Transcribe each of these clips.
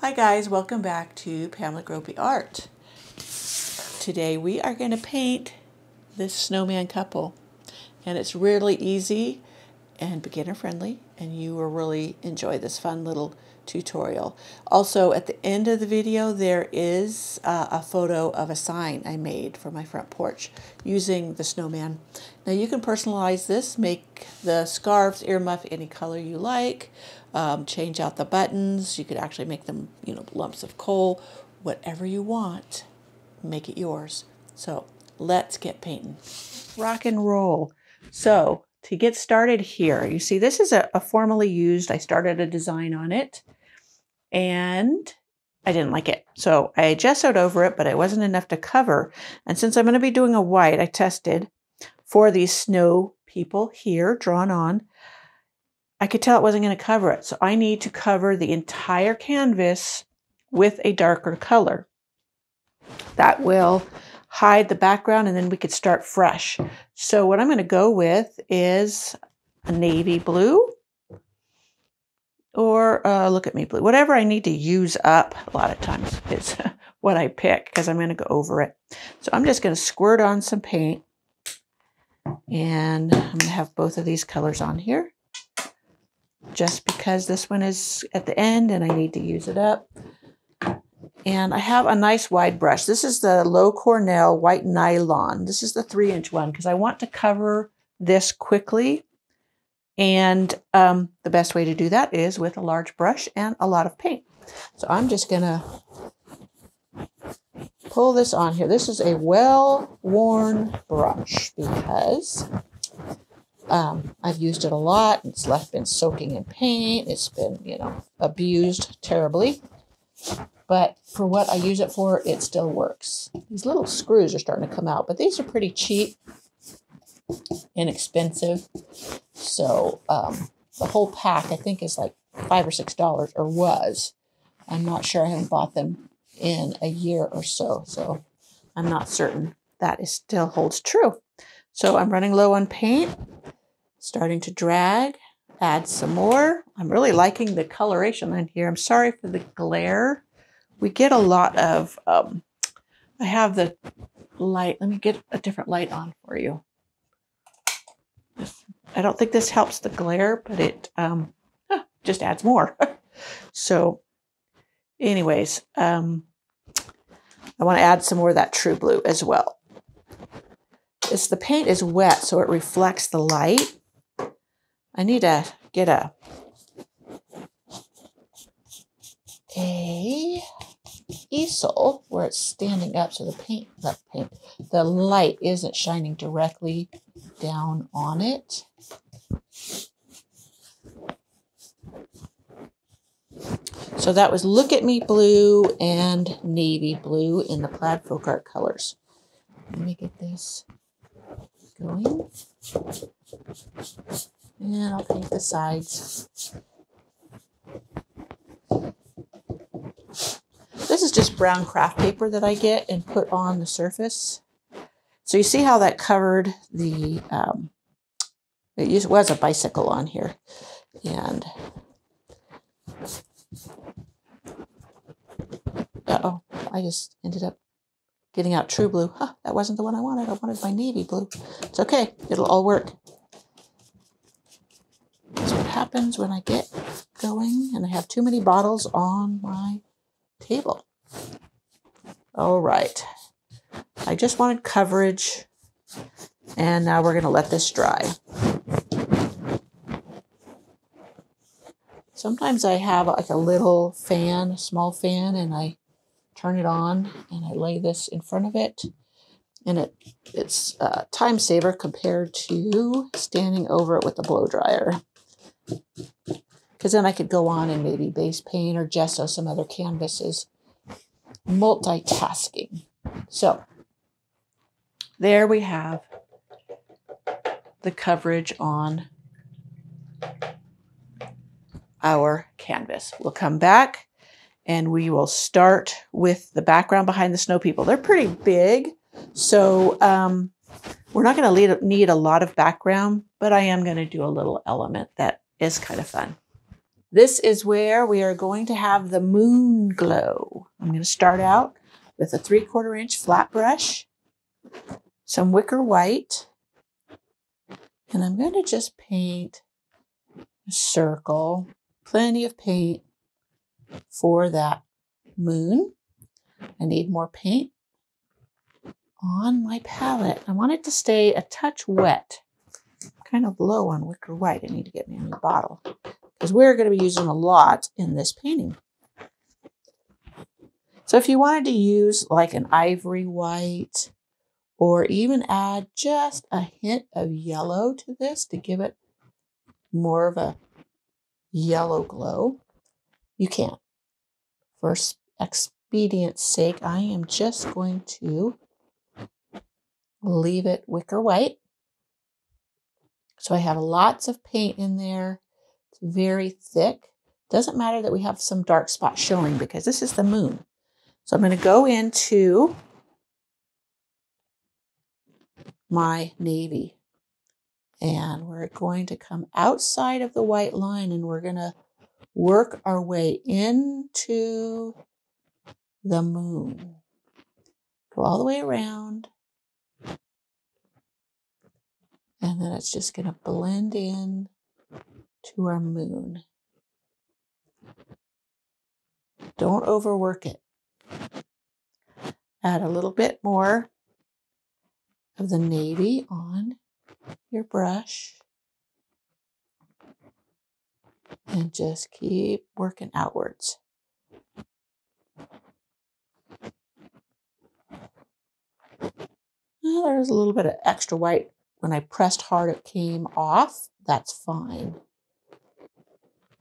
Hi guys, welcome back to Pamela Groppe Art. Today we are going to paint this snowman couple and it's really easy and beginner friendly and you will really enjoy this fun little tutorial. Also at the end of the video there is uh, a photo of a sign I made for my front porch using the snowman. Now you can personalize this, make the scarves earmuff any color you like um, change out the buttons. You could actually make them, you know, lumps of coal, whatever you want, make it yours. So let's get painting. Rock and roll. So to get started here, you see this is a, a formally used, I started a design on it and I didn't like it. So I gessoed over it, but it wasn't enough to cover. And since I'm going to be doing a white, I tested for these snow people here drawn on. I could tell it wasn't going to cover it. So I need to cover the entire canvas with a darker color. That will hide the background and then we could start fresh. So what I'm going to go with is a navy blue or uh, look at me blue. Whatever I need to use up a lot of times is what I pick because I'm going to go over it. So I'm just going to squirt on some paint and I'm going to have both of these colors on here just because this one is at the end and I need to use it up. And I have a nice wide brush. This is the Loew Cornell white nylon. This is the three inch one because I want to cover this quickly. And um, the best way to do that is with a large brush and a lot of paint. So I'm just to pull this on here. This is a well-worn brush because um, I've used it a lot. It's left been soaking in paint. It's been, you know, abused terribly. But for what I use it for, it still works. These little screws are starting to come out, but these are pretty cheap, inexpensive. So um, the whole pack, I think, is like five or six dollars, or was. I'm not sure. I haven't bought them in a year or so, so I'm not certain that is still holds true. So I'm running low on paint starting to drag. Add some more. I'm really liking the coloration in here. I'm sorry for the glare. We get a lot of, um, I have the light. Let me get a different light on for you. I don't think this helps the glare, but it um, just adds more. so anyways, um, I want to add some more of that true blue as well. It's, the paint is wet, so it reflects the light. I need to get a a easel where it's standing up so the paint the paint the light isn't shining directly down on it. So that was Look at Me Blue and Navy Blue in the Plaid Folk Art colors. Let me get this going. And I'll paint the sides. This is just brown craft paper that I get and put on the surface. So you see how that covered the, um, it was a bicycle on here. And, uh-oh, I just ended up getting out true blue. Huh, that wasn't the one I wanted. I wanted my navy blue. It's okay. It'll all work happens when I get going and I have too many bottles on my table. All right. I just wanted coverage and now we're going to let this dry. Sometimes I have like a little fan, a small fan, and I turn it on and I lay this in front of it. And it it's a time saver compared to standing over it with a blow dryer. Because then I could go on and maybe base paint or gesso some other canvases. Multitasking. So there we have the coverage on our canvas. We'll come back and we will start with the background behind the snow people. They're pretty big, so um, we're not going to need a lot of background, but I am going to do a little element that is kind of fun. This is where we are going to have the moon glow. I'm going to start out with a three quarter inch flat brush, some wicker white, and I'm going to just paint a circle, plenty of paint for that moon. I need more paint on my palette. I want it to stay a touch wet. Kind of low on wicker white. I need to get me a new bottle because we're going to be using a lot in this painting. So if you wanted to use like an ivory white or even add just a hint of yellow to this to give it more of a yellow glow, you can. For expedience sake, I am just going to leave it wicker white. So I have lots of paint in there. It's very thick. Doesn't matter that we have some dark spots showing because this is the moon. So I'm going to go into my navy. And we're going to come outside of the white line and we're going to work our way into the moon. Go all the way around. And then it's just going to blend in to our moon. Don't overwork it. Add a little bit more of the navy on your brush. And just keep working outwards. Well, there's a little bit of extra white. When I pressed hard, it came off. That's fine.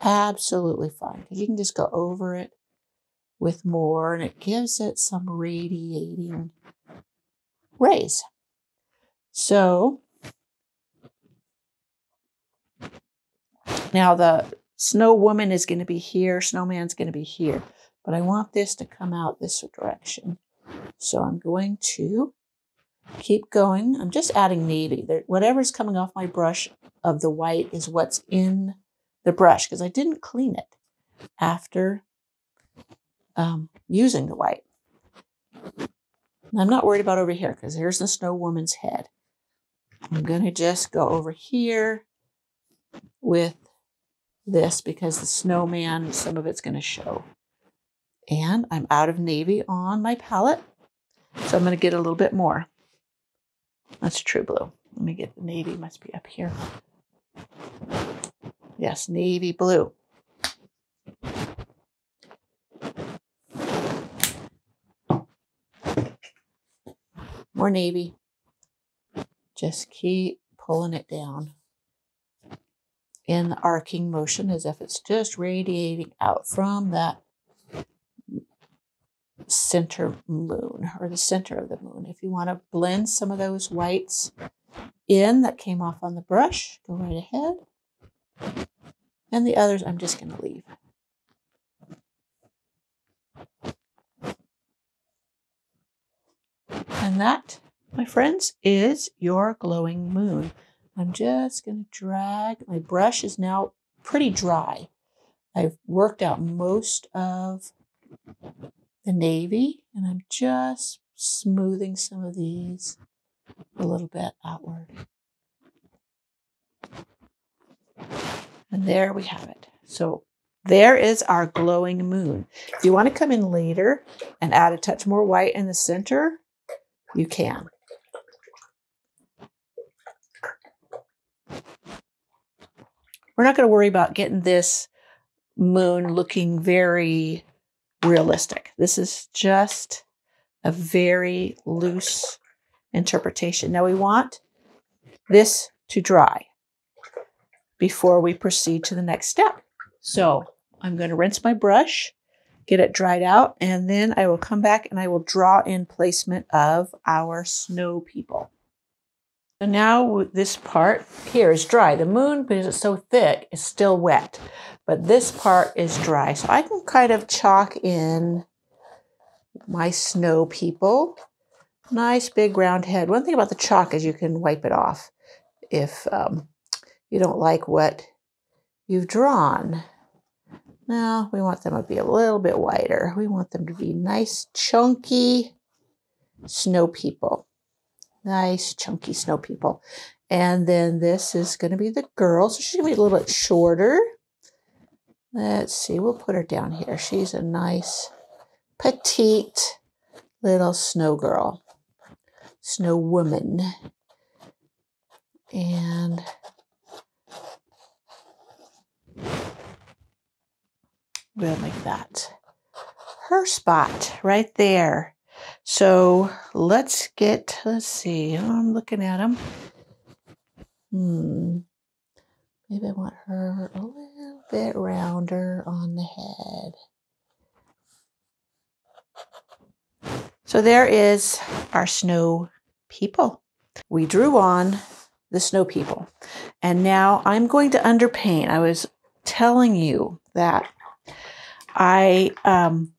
Absolutely fine. Because you can just go over it with more and it gives it some radiating rays. So now the snow woman is going to be here, snowman's going to be here, but I want this to come out this direction. So I'm going to keep going. I'm just adding navy. Whatever's coming off my brush of the white is what's in the brush because I didn't clean it after um, using the white. I'm not worried about over here because here's the snow woman's head. I'm going to just go over here with this because the snowman, some of it's going to show. And I'm out of navy on my palette. So I'm going to get a little bit more. That's true blue. Let me get the navy, must be up here. Yes, navy blue. More navy. Just keep pulling it down in the arcing motion as if it's just radiating out from that center moon or the center of the moon. If you want to blend some of those whites in that came off on the brush, go right ahead. And the others I'm just going to leave. And that my friends, is your glowing moon. I'm just going to drag. My brush is now pretty dry. I've worked out most of the navy and I'm just smoothing some of these a little bit outward. And there we have it. So there is our glowing moon. If you want to come in later and add a touch more white in the center, you can. We're not going to worry about getting this moon looking very realistic. This is just a very loose interpretation. Now we want this to dry before we proceed to the next step. So I'm going to rinse my brush, get it dried out, and then I will come back and I will draw in placement of our snow people. So now this part here is dry. The moon, because it's so thick, is still wet, but this part is dry. So I can kind of chalk in my snow people. Nice big round head. One thing about the chalk is you can wipe it off if um, you don't like what you've drawn. Now we want them to be a little bit wider. We want them to be nice, chunky snow people. Nice, chunky snow people. And then this is going to be the girl. So she's going to be a little bit shorter. Let's see. We'll put her down here. She's a nice, petite little snow girl. Snow woman. And we'll make that her spot right there. So let's get, let's see, I'm looking at them. Hmm. Maybe I want her a little bit rounder on the head. So there is our snow people. We drew on the snow people. And now I'm going to underpaint. I was telling you that I um,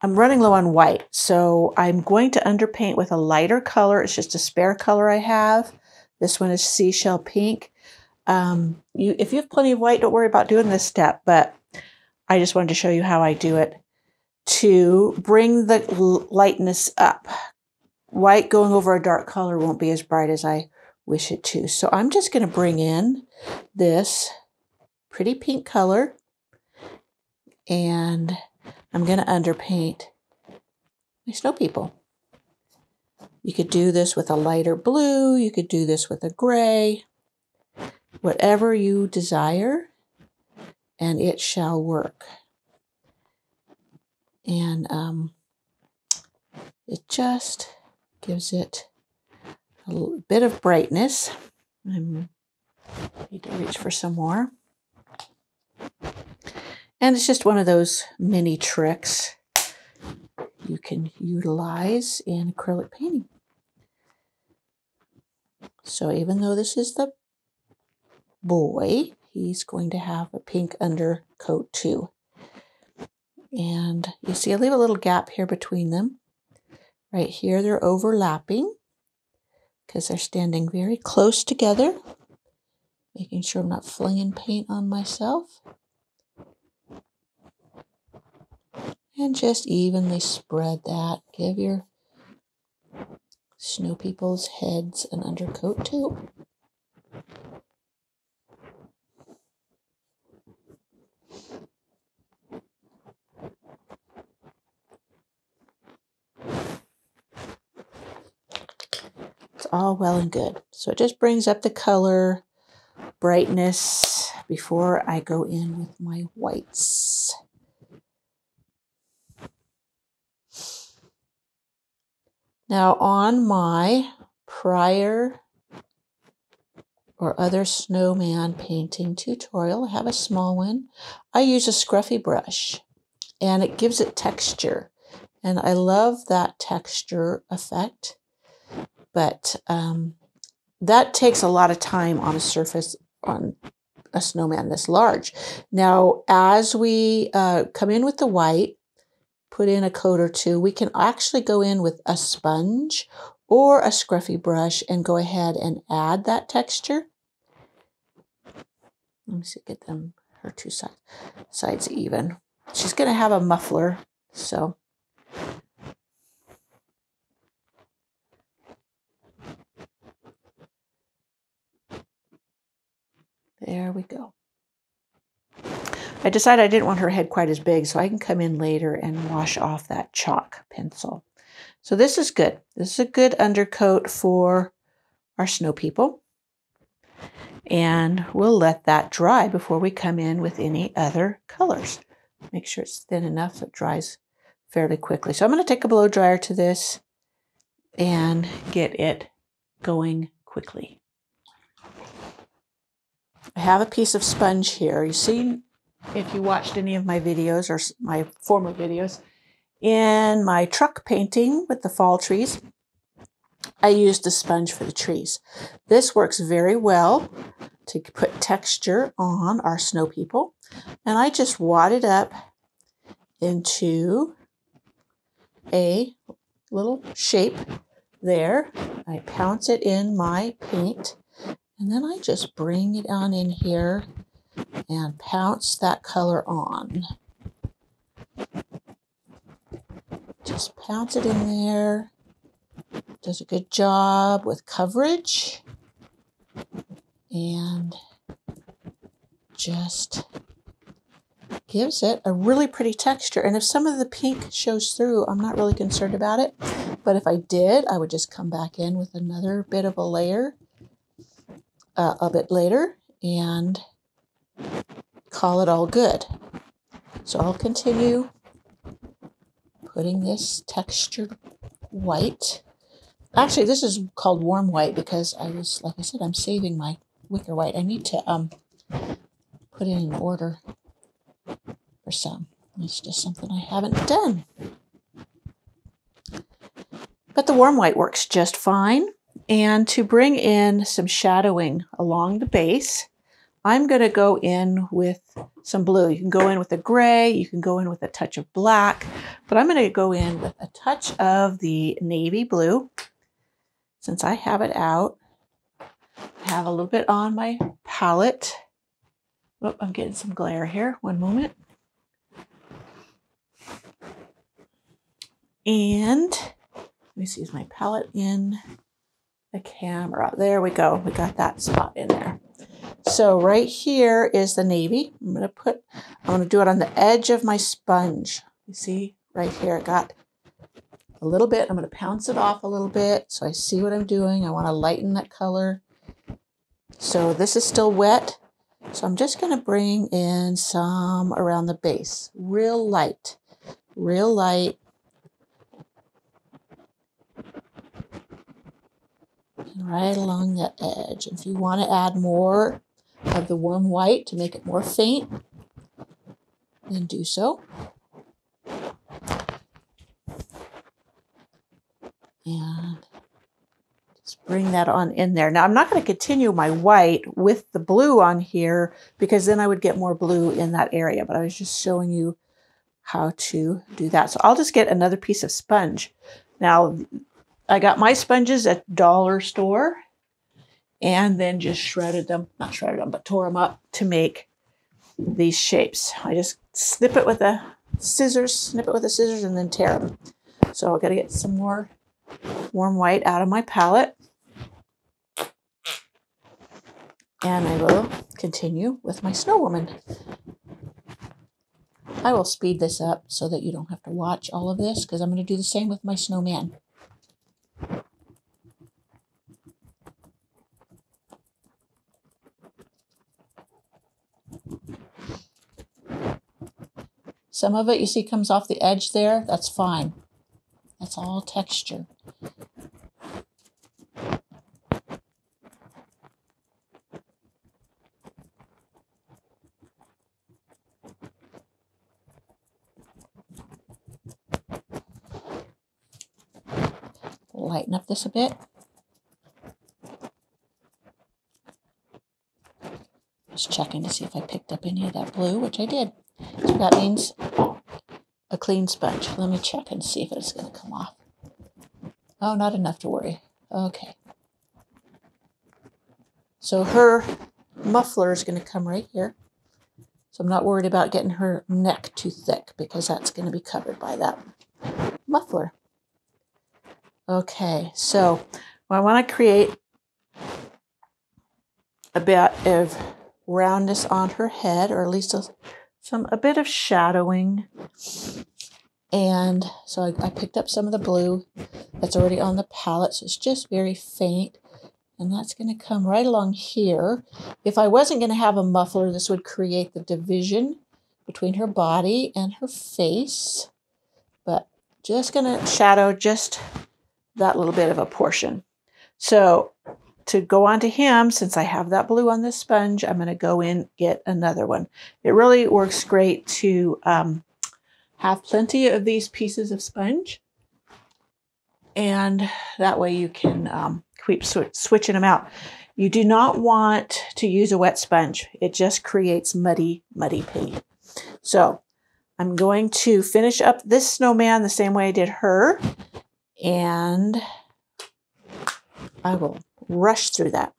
I'm running low on white, so I'm going to underpaint with a lighter color. It's just a spare color I have. This one is seashell pink. Um, you, if you have plenty of white, don't worry about doing this step, but I just wanted to show you how I do it to bring the lightness up. White going over a dark color won't be as bright as I wish it to. So I'm just going to bring in this pretty pink color and I'm going to underpaint my snow people. You could do this with a lighter blue. You could do this with a gray. Whatever you desire, and it shall work. And um, it just gives it a bit of brightness. I need to reach for some more. And it's just one of those mini tricks you can utilize in acrylic painting. So even though this is the boy, he's going to have a pink undercoat too. And you see I leave a little gap here between them. Right here they're overlapping because they're standing very close together. Making sure I'm not flinging paint on myself. And just evenly spread that. Give your snow people's heads an undercoat too. It's all well and good. So it just brings up the color, brightness before I go in with my whites. Now on my prior or other snowman painting tutorial, I have a small one. I use a scruffy brush and it gives it texture. And I love that texture effect, but um, that takes a lot of time on a surface on a snowman this large. Now, as we uh, come in with the white, put in a coat or two, we can actually go in with a sponge or a scruffy brush and go ahead and add that texture. Let me see, get them her two sides, sides even. She's going to have a muffler, so. There we go. I decided I didn't want her head quite as big, so I can come in later and wash off that chalk pencil. So this is good. This is a good undercoat for our snow people. And we'll let that dry before we come in with any other colors. Make sure it's thin enough so it dries fairly quickly. So I'm going to take a blow dryer to this and get it going quickly. I have a piece of sponge here. You see if you watched any of my videos or my former videos, in my truck painting with the fall trees, I used a sponge for the trees. This works very well to put texture on our snow people. And I just wad it up into a little shape there. I pounce it in my paint and then I just bring it on in here and pounce that color on. Just pounce it in there. Does a good job with coverage. And just gives it a really pretty texture. And if some of the pink shows through, I'm not really concerned about it. But if I did, I would just come back in with another bit of a layer uh, a bit later and call it all good. So I'll continue putting this textured white. Actually, this is called warm white because I was, like I said, I'm saving my wicker white. I need to um, put it in order for some. It's just something I haven't done. But the warm white works just fine. And to bring in some shadowing along the base, I'm going to go in with some blue. You can go in with a gray, you can go in with a touch of black, but I'm going to go in with a touch of the navy blue. Since I have it out, I have a little bit on my palette. Oh, I'm getting some glare here. One moment. And let me see, is my palette in the camera? There we go. We got that spot in there. So right here is the navy. I'm going to put, I'm going to do it on the edge of my sponge. You see right here, it got a little bit. I'm going to pounce it off a little bit so I see what I'm doing. I want to lighten that color. So this is still wet. So I'm just going to bring in some around the base, real light, real light. Right along the edge. If you want to add more of the warm white to make it more faint, then do so. And just bring that on in there. Now I'm not going to continue my white with the blue on here because then I would get more blue in that area, but I was just showing you how to do that. So I'll just get another piece of sponge. Now I got my sponges at dollar store and then just shredded them, not shredded them, but tore them up to make these shapes. I just snip it with a scissors, snip it with the scissors and then tear them. So I've got to get some more warm white out of my palette. And I will continue with my snow woman. I will speed this up so that you don't have to watch all of this because I'm going to do the same with my snowman. Some of it you see comes off the edge there. That's fine. That's all texture. Lighten up this a bit. Just checking to see if I picked up any of that blue, which I did. That means a clean sponge. Let me check and see if it's going to come off. Oh, not enough to worry. Okay. So her muffler is going to come right here. So I'm not worried about getting her neck too thick because that's going to be covered by that muffler. Okay, so I want to create a bit of roundness on her head, or at least a, some a bit of shadowing. And so I, I picked up some of the blue that's already on the palette, so it's just very faint. And that's going to come right along here. If I wasn't going to have a muffler, this would create the division between her body and her face. But just going to shadow just that little bit of a portion. So to go on to him, since I have that blue on this sponge, I'm going to go in get another one. It really works great to um, have plenty of these pieces of sponge. And that way you can um, keep sw switching them out. You do not want to use a wet sponge. It just creates muddy, muddy paint. So I'm going to finish up this snowman the same way I did her. And I will rush through that.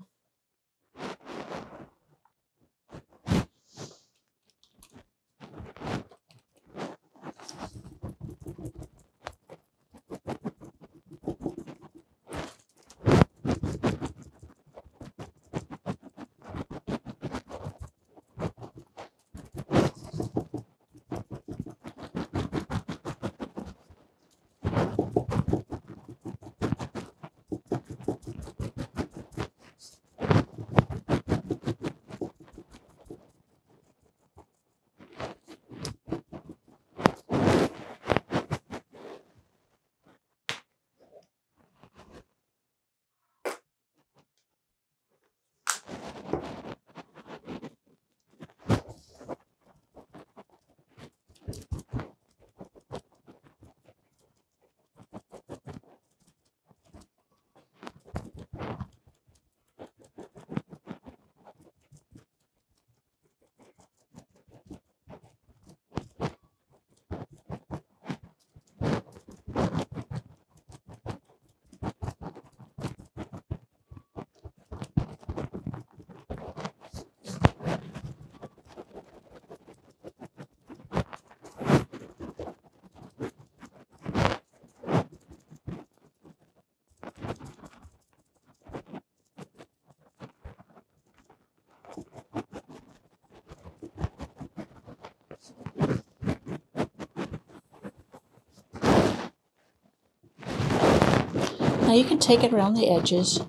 Now you can take it around the edges.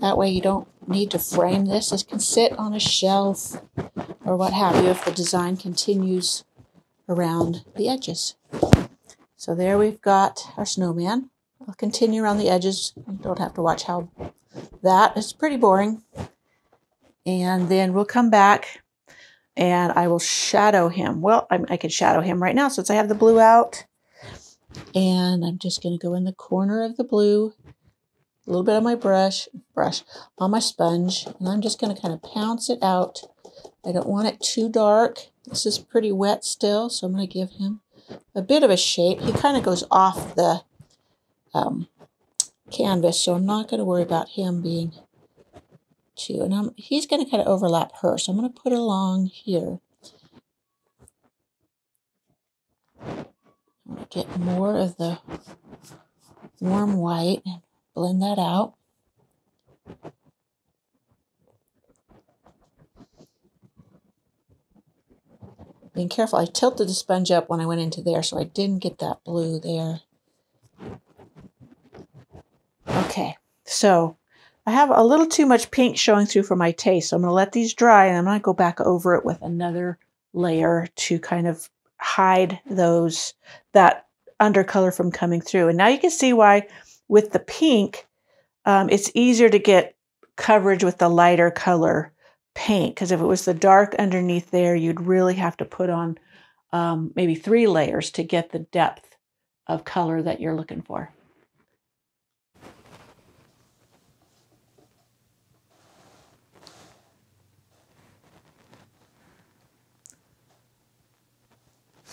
That way you don't need to frame this. This can sit on a shelf or what have you if the design continues around the edges. So there we've got our snowman. I'll continue around the edges. You don't have to watch how that is pretty boring. And then we'll come back and I will shadow him. Well, I, I can shadow him right now since I have the blue out. And I'm just going to go in the corner of the blue, a little bit on my brush, brush on my sponge, and I'm just going to kind of pounce it out. I don't want it too dark. This is pretty wet still, so I'm going to give him a bit of a shape. He kind of goes off the um, canvas, so I'm not going to worry about him being too. And I'm, he's going to kind of overlap her, so I'm going to put it along here. Get more of the warm white and blend that out. Being careful, I tilted the sponge up when I went into there, so I didn't get that blue there. Okay, so I have a little too much pink showing through for my taste. So I'm going to let these dry and I'm going to go back over it with another layer to kind of hide those, that undercolor from coming through. And now you can see why with the pink, um, it's easier to get coverage with the lighter color paint. Because if it was the dark underneath there, you'd really have to put on um, maybe three layers to get the depth of color that you're looking for.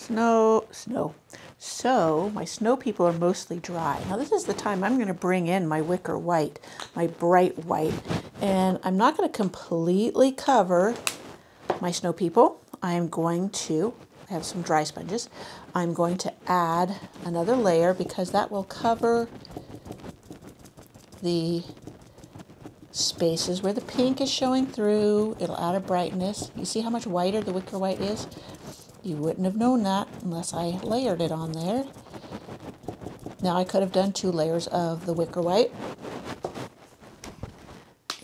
Snow, snow. So my snow people are mostly dry. Now this is the time I'm going to bring in my wicker white, my bright white. And I'm not going to completely cover my snow people. I'm going to I have some dry sponges. I'm going to add another layer because that will cover the spaces where the pink is showing through. It'll add a brightness. You see how much whiter the wicker white is? You wouldn't have known that unless I layered it on there. Now I could have done two layers of the wicker white.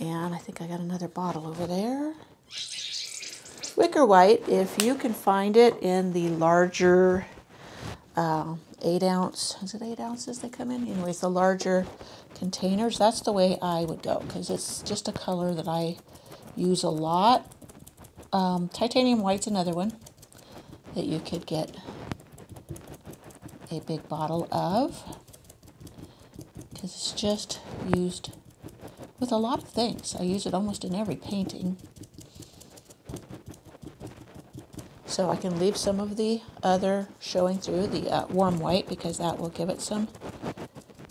And I think I got another bottle over there. Wicker white, if you can find it in the larger uh, 8 ounce, is it 8 ounces they come in? Anyways, the larger containers, that's the way I would go because it's just a color that I use a lot. Um, titanium white's another one that you could get a big bottle of because it's just used with a lot of things. I use it almost in every painting. So I can leave some of the other showing through, the uh, warm white, because that will give it some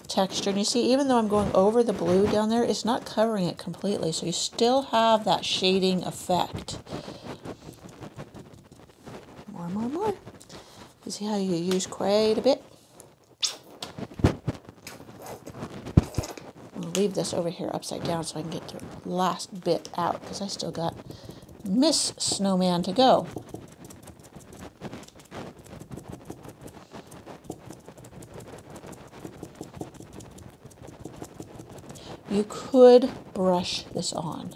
texture. And you see, even though I'm going over the blue down there, it's not covering it completely. So you still have that shading effect. You see how you use quite a bit? I'll leave this over here upside down so I can get the last bit out because I still got Miss Snowman to go. You could brush this on.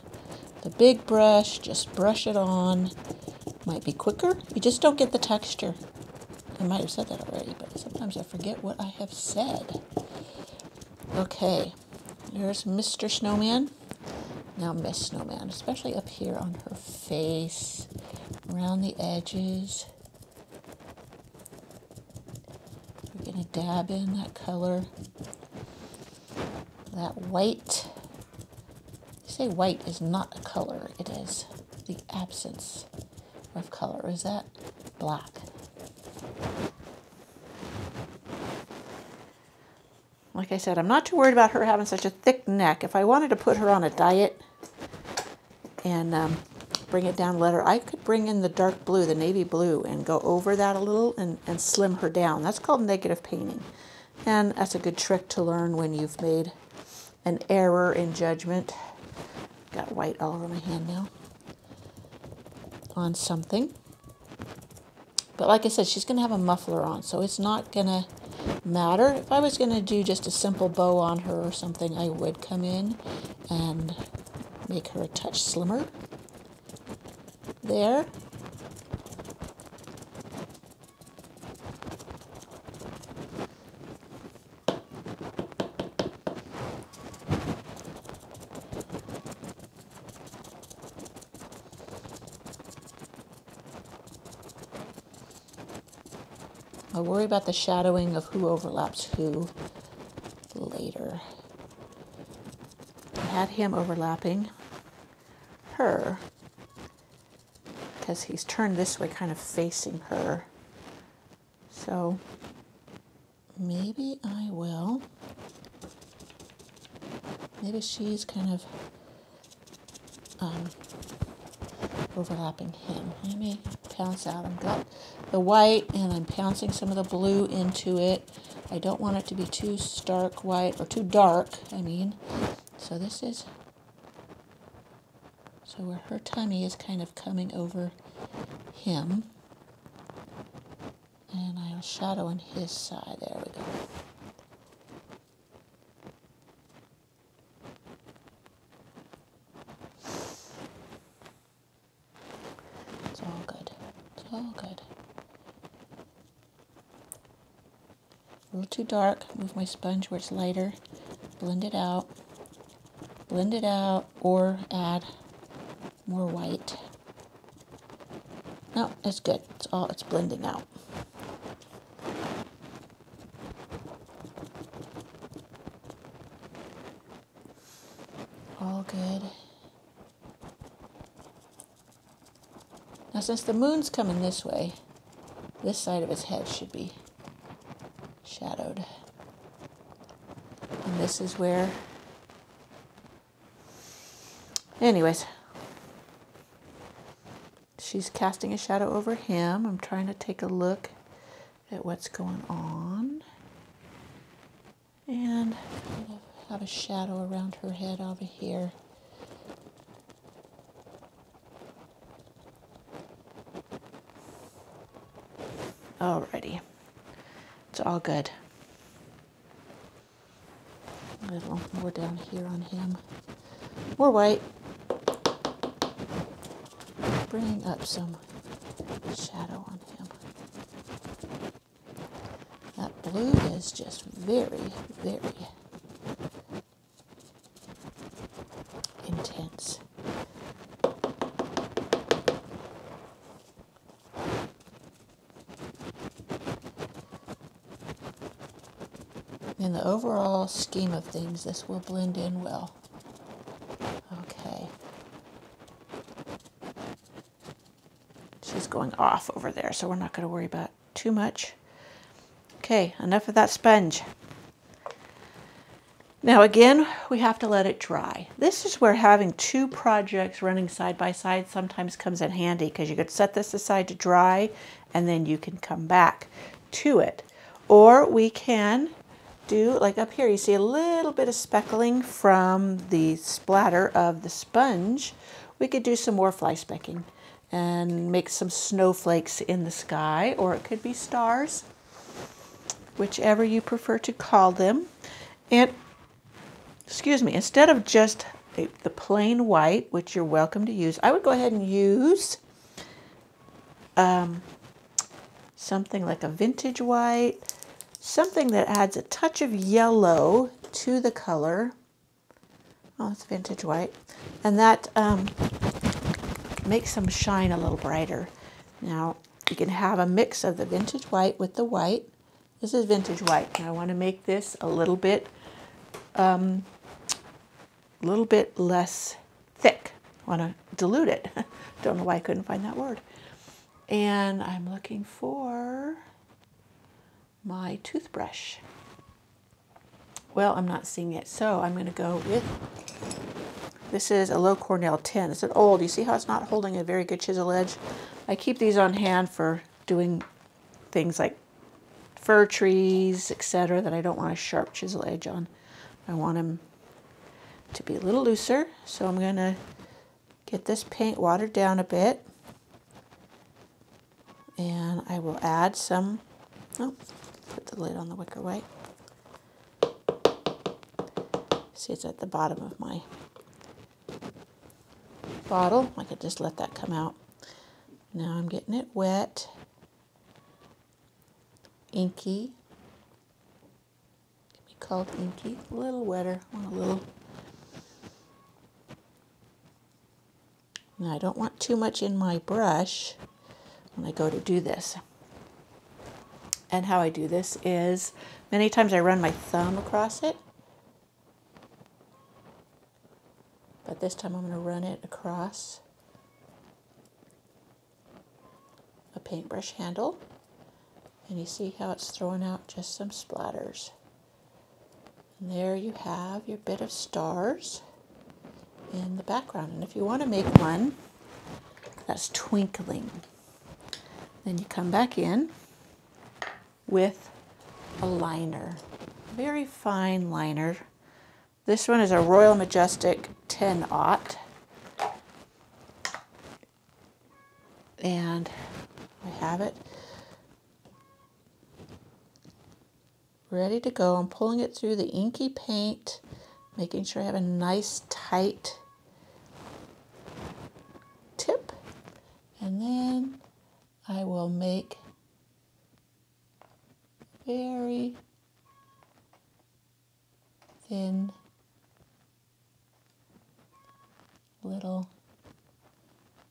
The big brush, just brush it on. Might be quicker. You just don't get the texture. I might have said that already, but sometimes I forget what I have said. Okay, there's Mr. Snowman. Now Miss Snowman, especially up here on her face, around the edges. We're going to dab in that color. That white. They say white is not a color, it is the absence of color. Is that black? Like I said, I'm not too worried about her having such a thick neck. If I wanted to put her on a diet and um, bring it down, let her, I could bring in the dark blue, the navy blue, and go over that a little and, and slim her down. That's called negative painting. And that's a good trick to learn when you've made an error in judgment. Got white all over my hand now on something. But like I said, she's going to have a muffler on, so it's not going to matter. If I was going to do just a simple bow on her or something, I would come in and make her a touch slimmer. There. I'll worry about the shadowing of who overlaps who later. I had him overlapping her because he's turned this way, kind of facing her. So maybe I will. Maybe she's kind of um, overlapping him. Let me pounce out. I've got the white and I'm pouncing some of the blue into it. I don't want it to be too stark white or too dark, I mean. So this is, so where her tummy is kind of coming over him. And I'll shadow on his side. There we go. a little too dark. Move my sponge where it's lighter. Blend it out. Blend it out or add more white. No, it's good. It's all it's blending out. All good. Now since the moon's coming this way, this side of his head should be shadowed. And this is where, anyways, she's casting a shadow over him. I'm trying to take a look at what's going on. And have a shadow around her head over here. Alrighty. It's all good. Little more down here on him. More white. Bringing up some shadow on him. That blue is just very, very intense. in overall scheme of things, this will blend in well. Okay. She's going off over there, so we're not going to worry about too much. Okay, enough of that sponge. Now again, we have to let it dry. This is where having two projects running side by side sometimes comes in handy because you could set this aside to dry and then you can come back to it. Or we can do, like up here, you see a little bit of speckling from the splatter of the sponge. We could do some more fly specking and make some snowflakes in the sky, or it could be stars, whichever you prefer to call them. And, excuse me, instead of just the plain white, which you're welcome to use, I would go ahead and use um, something like a vintage white, something that adds a touch of yellow to the color. Oh, it's vintage white. And that um, makes them shine a little brighter. Now, you can have a mix of the vintage white with the white. This is vintage white. Now, I want to make this a little bit, um, a little bit less thick. I want to dilute it. Don't know why I couldn't find that word. And I'm looking for my toothbrush. Well, I'm not seeing it, so I'm going to go with, this is a Loew-Cornell 10. It's an old, you see how it's not holding a very good chisel edge? I keep these on hand for doing things like fir trees, etc., that I don't want a sharp chisel edge on. I want them to be a little looser, so I'm going to get this paint watered down a bit. And I will add some, oh, put the lid on the wicker white. See, it's at the bottom of my bottle. I could just let that come out. Now I'm getting it wet, inky. Can be called inky. A little wetter. Want a little. Now I don't want too much in my brush when I go to do this. And how I do this is many times I run my thumb across it. But this time I'm going to run it across a paintbrush handle. And you see how it's throwing out just some splatters. And there you have your bit of stars in the background. And if you want to make one that's twinkling, then you come back in with a liner, very fine liner. This one is a Royal Majestic 10 aught. And I have it ready to go. I'm pulling it through the inky paint, making sure I have a nice tight tip. And then I will make very thin little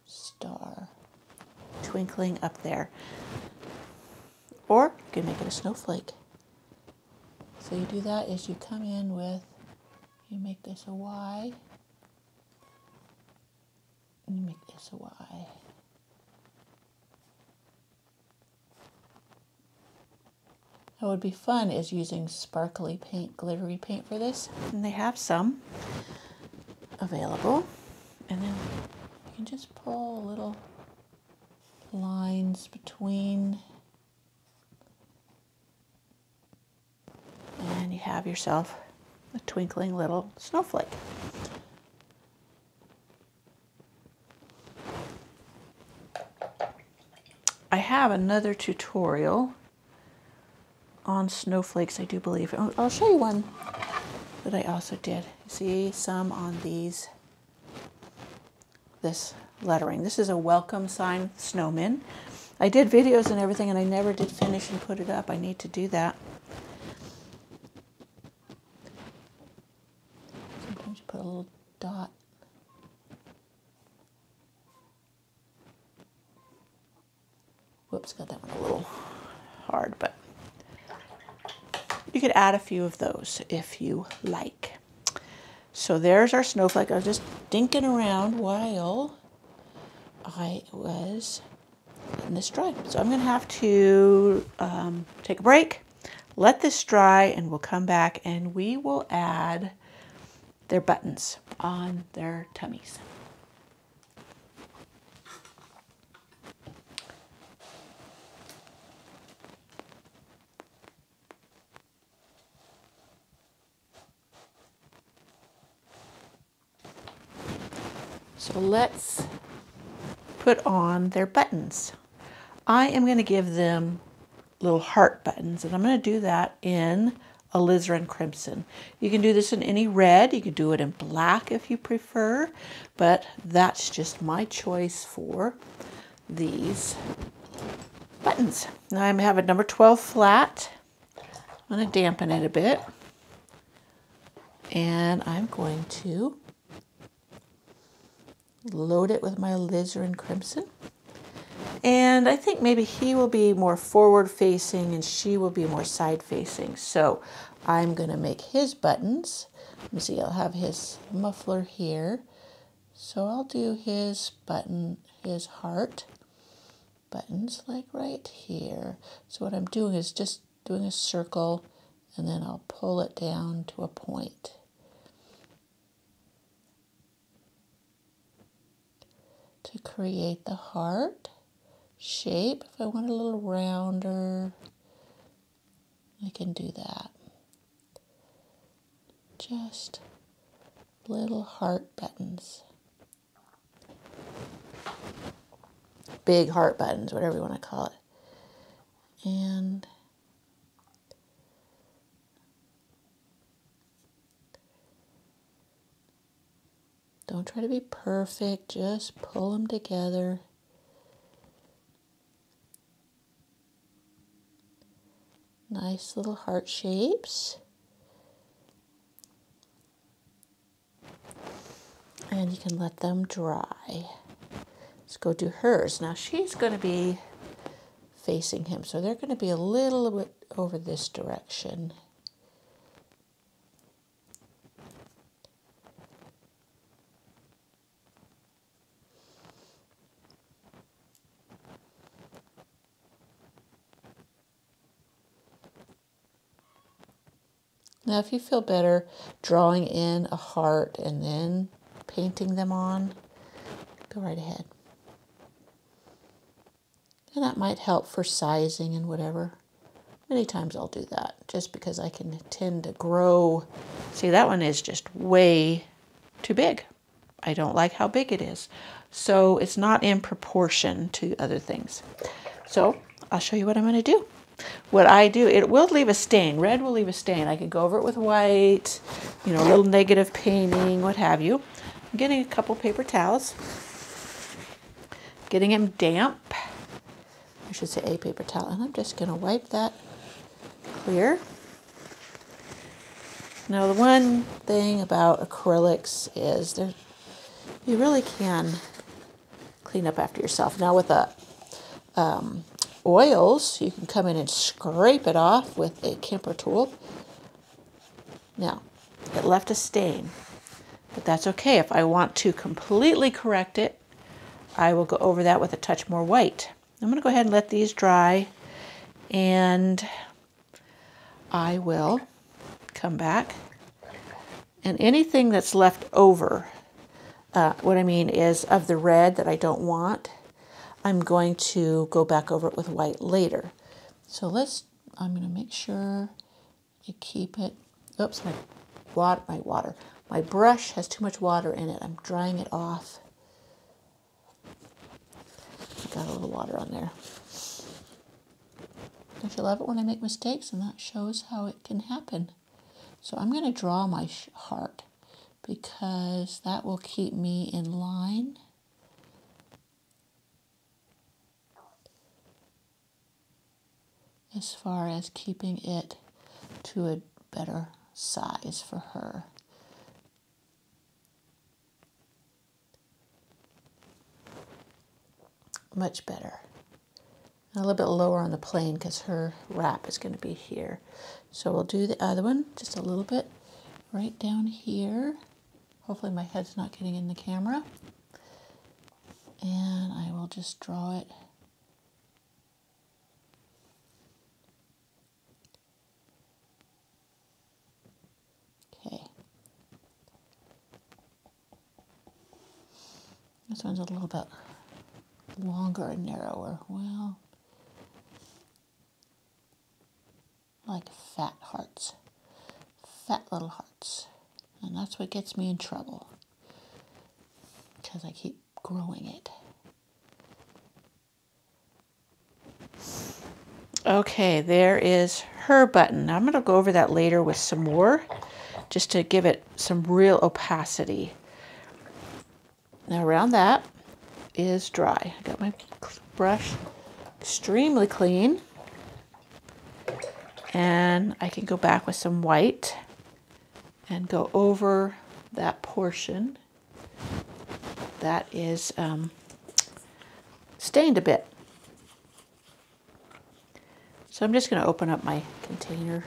star twinkling up there. Or you can make it a snowflake. So you do that is you come in with, you make this a Y, and you make this a Y. What would be fun is using sparkly paint, glittery paint for this. And they have some available. And then you can just pull little lines between and you have yourself a twinkling little snowflake. I have another tutorial on snowflakes, I do believe. I'll show you one that I also did. See some on these, this lettering. This is a welcome sign snowman. I did videos and everything and I never did finish and put it up. I need to do that. Sometimes you put a little dot. Whoops, got that one a little hard, but you could add a few of those if you like. So there's our snowflake. I was just dinking around while I was letting this dry. So I'm going to have to um, take a break, let this dry, and we'll come back and we will add their buttons on their tummies. So let's put on their buttons. I am going to give them little heart buttons, and I'm going to do that in alizarin crimson. You can do this in any red, you can do it in black if you prefer, but that's just my choice for these buttons. Now I have a number 12 flat. I'm going to dampen it a bit. And I'm going to load it with my alizarin crimson. And I think maybe he will be more forward facing and she will be more side facing. So I'm going to make his buttons. Let me see, I'll have his muffler here. So I'll do his button, his heart buttons like right here. So what I'm doing is just doing a circle and then I'll pull it down to a point. To create the heart shape. If I want a little rounder, I can do that. Just little heart buttons. Big heart buttons, whatever you want to call it. And Don't try to be perfect, just pull them together. Nice little heart shapes. And you can let them dry. Let's go do hers. Now she's going to be facing him, so they're going to be a little bit over this direction. Now, if you feel better drawing in a heart and then painting them on, go right ahead. And that might help for sizing and whatever. Many times I'll do that just because I can tend to grow. See, that one is just way too big. I don't like how big it is. So it's not in proportion to other things. So I'll show you what I'm going to do. What I do, it will leave a stain. Red will leave a stain. I could go over it with white, you know, a little negative painting, what have you. I'm getting a couple paper towels, getting them damp. I should say a paper towel. And I'm just going to wipe that clear. Now the one thing about acrylics is there you really can clean up after yourself. Now with a um, oils, you can come in and scrape it off with a Kemper tool. Now, it left a stain, but that's okay. If I want to completely correct it, I will go over that with a touch more white. I'm going to go ahead and let these dry, and I will come back. And anything that's left over, uh, what I mean is of the red that I don't want, I'm going to go back over it with white later. So let's, I'm going to make sure I keep it, oops, my water, my water, my brush has too much water in it. I'm drying it off. Got a little water on there. Don't you love it when I make mistakes? And that shows how it can happen. So I'm going to draw my heart because that will keep me in line as far as keeping it to a better size for her. Much better. A little bit lower on the plane because her wrap is going to be here. So we'll do the other one just a little bit right down here. Hopefully my head's not getting in the camera. And I will just draw it This one's a little bit longer and narrower. Well, like fat hearts, fat little hearts. And that's what gets me in trouble because I keep growing it. Okay, there is her button. I'm going to go over that later with some more just to give it some real opacity. Now around that is dry. I got my brush extremely clean. And I can go back with some white and go over that portion that is um, stained a bit. So I'm just going to open up my container,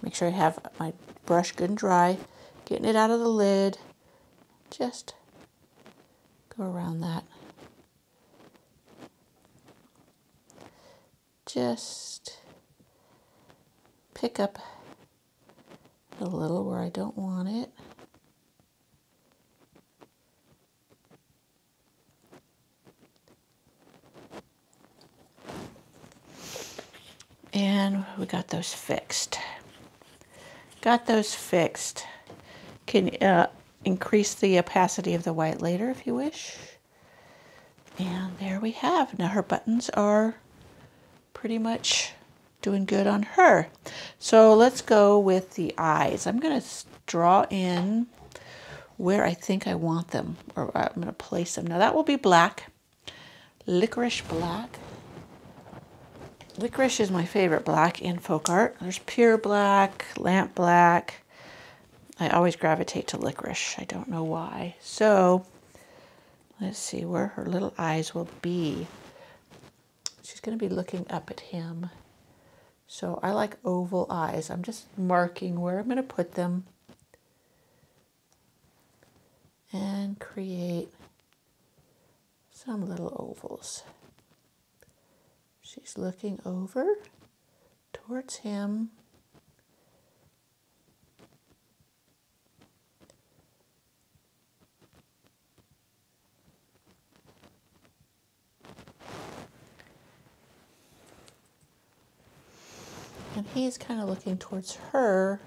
make sure I have my brush good and dry, getting it out of the lid, just around that. Just pick up a little where I don't want it. And we got those fixed. Got those fixed. Can uh, increase the opacity of the white later if you wish. And there we have. Now her buttons are pretty much doing good on her. So let's go with the eyes. I'm going to draw in where I think I want them, or I'm going to place them. Now that will be black, licorice black. Licorice is my favorite black in folk art. There's pure black, lamp black. I always gravitate to licorice. I don't know why. So let's see where her little eyes will be. She's going to be looking up at him. So I like oval eyes. I'm just marking where I'm going to put them and create some little ovals. She's looking over towards him. And he's kind of looking towards her.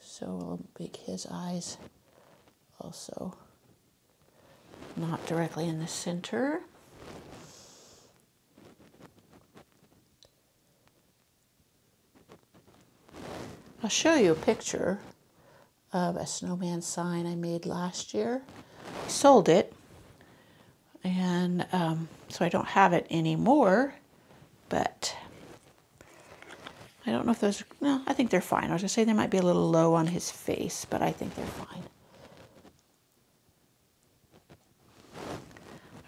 So we'll make his eyes also not directly in the center. I'll show you a picture of a snowman sign I made last year. I sold it, and um, so I don't have it anymore, but I don't know if those, no, I think they're fine. I was to say they might be a little low on his face, but I think they're fine.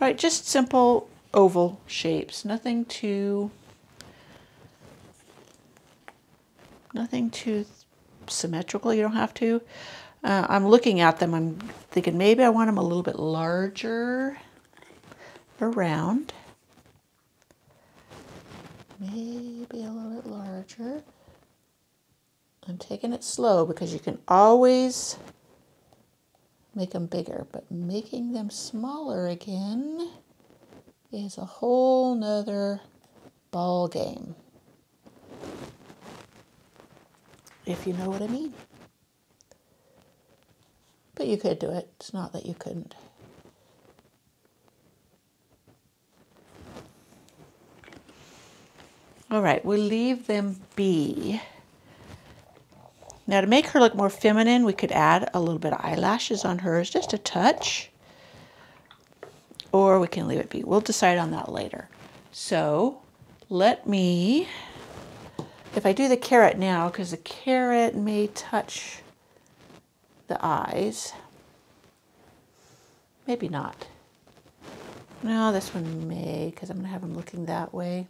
All right, just simple oval shapes, nothing too nothing too symmetrical. You don't have to. Uh, I'm looking at them. I'm thinking maybe I want them a little bit larger around. Maybe a little bit larger. I'm taking it slow because you can always make them bigger, but making them smaller again is a whole nother ball game. if you know what I mean. But you could do it. It's not that you couldn't. All right, we'll leave them be. Now to make her look more feminine, we could add a little bit of eyelashes on hers, just a touch. Or we can leave it be. We'll decide on that later. So let me if I do the carrot now, because the carrot may touch the eyes, maybe not. No, this one may, because I'm going to have them looking that way.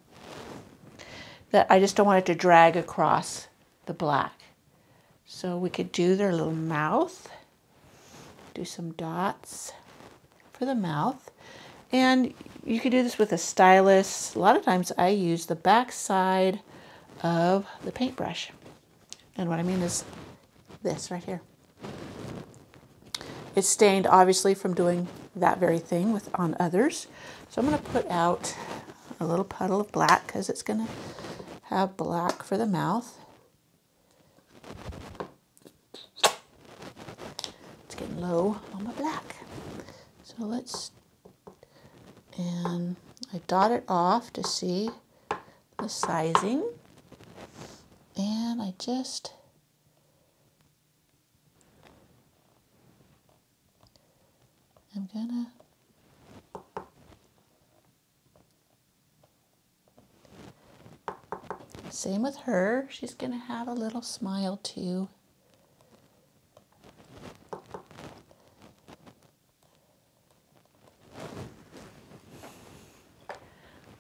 That I just don't want it to drag across the black. So we could do their little mouth, do some dots for the mouth. And you could do this with a stylus. A lot of times I use the back side of the paintbrush. And what I mean is this right here. It's stained obviously from doing that very thing with on others. So I'm going to put out a little puddle of black because it's going to have black for the mouth. It's getting low on my black. So let's, and I dot it off to see the sizing and I just I'm gonna same with her. She's gonna have a little smile too.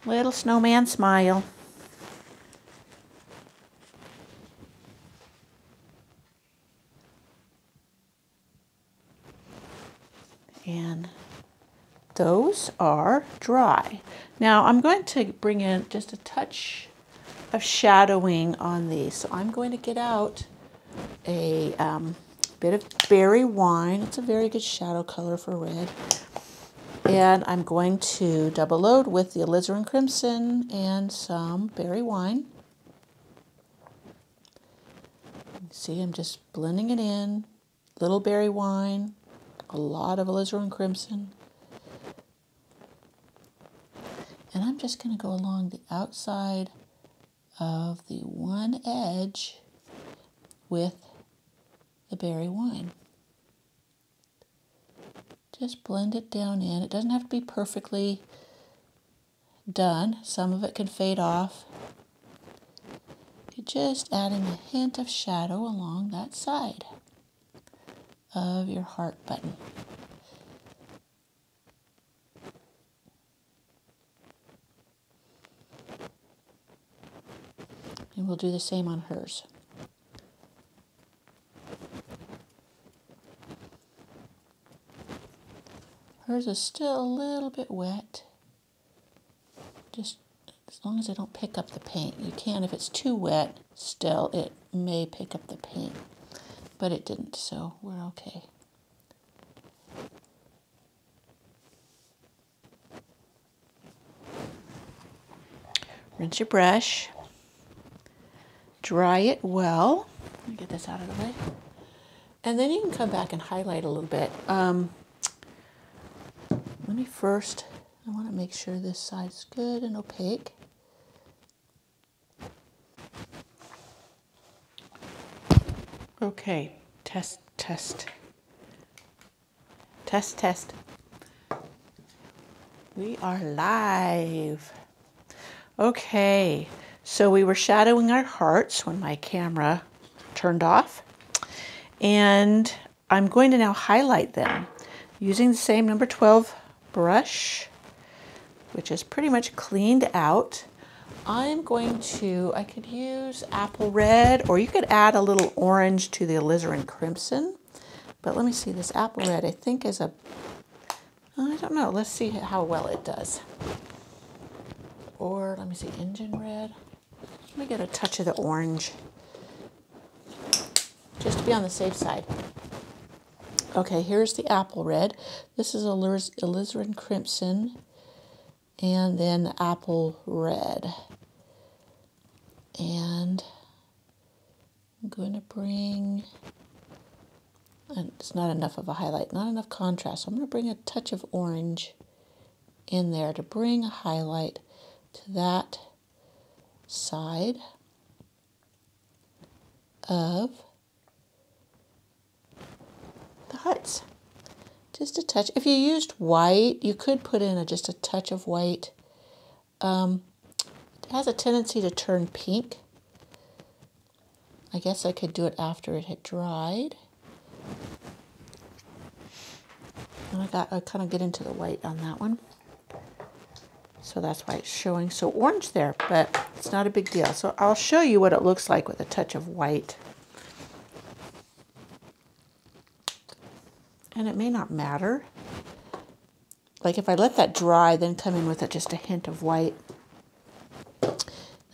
Little snowman smile. And those are dry. Now I'm going to bring in just a touch of shadowing on these. So I'm going to get out a um, bit of berry wine. It's a very good shadow color for red. And I'm going to double load with the alizarin crimson and some berry wine. See, I'm just blending it in. Little berry wine, a lot of alizarin crimson. And I'm just going to go along the outside of the one edge with the berry wine. Just blend it down in. It doesn't have to be perfectly done. Some of it can fade off. You're just adding a hint of shadow along that side of your heart button. And we'll do the same on hers. Hers is still a little bit wet. Just as long as I don't pick up the paint. You can, if it's too wet, still it may pick up the paint. But it didn't, so we're okay. Rinse your brush. Dry it well. Let me get this out of the way. And then you can come back and highlight a little bit. Um, let me first, I want to make sure this side's good and opaque. Okay, test, test. Test, test. We are live. Okay, so we were shadowing our hearts when my camera turned off. And I'm going to now highlight them using the same number 12 brush, which is pretty much cleaned out. I'm going to, I could use apple red, or you could add a little orange to the alizarin crimson. But let me see, this apple red I think is a, I don't know, let's see how well it does. Or let me see, engine red. Let me get a touch of the orange, just to be on the safe side. Okay, here's the apple red. This is alizarin crimson and then apple red. And I'm going to bring, and it's not enough of a highlight, not enough contrast. So I'm going to bring a touch of orange in there to bring a highlight to that side of the hearts. Just a touch. If you used white, you could put in a, just a touch of white. Um, it has a tendency to turn pink. I guess I could do it after it had dried. And I got I kind of get into the white on that one. So that's why it's showing so orange there, but it's not a big deal. So I'll show you what it looks like with a touch of white. And it may not matter. Like if I let that dry, then come in with it, just a hint of white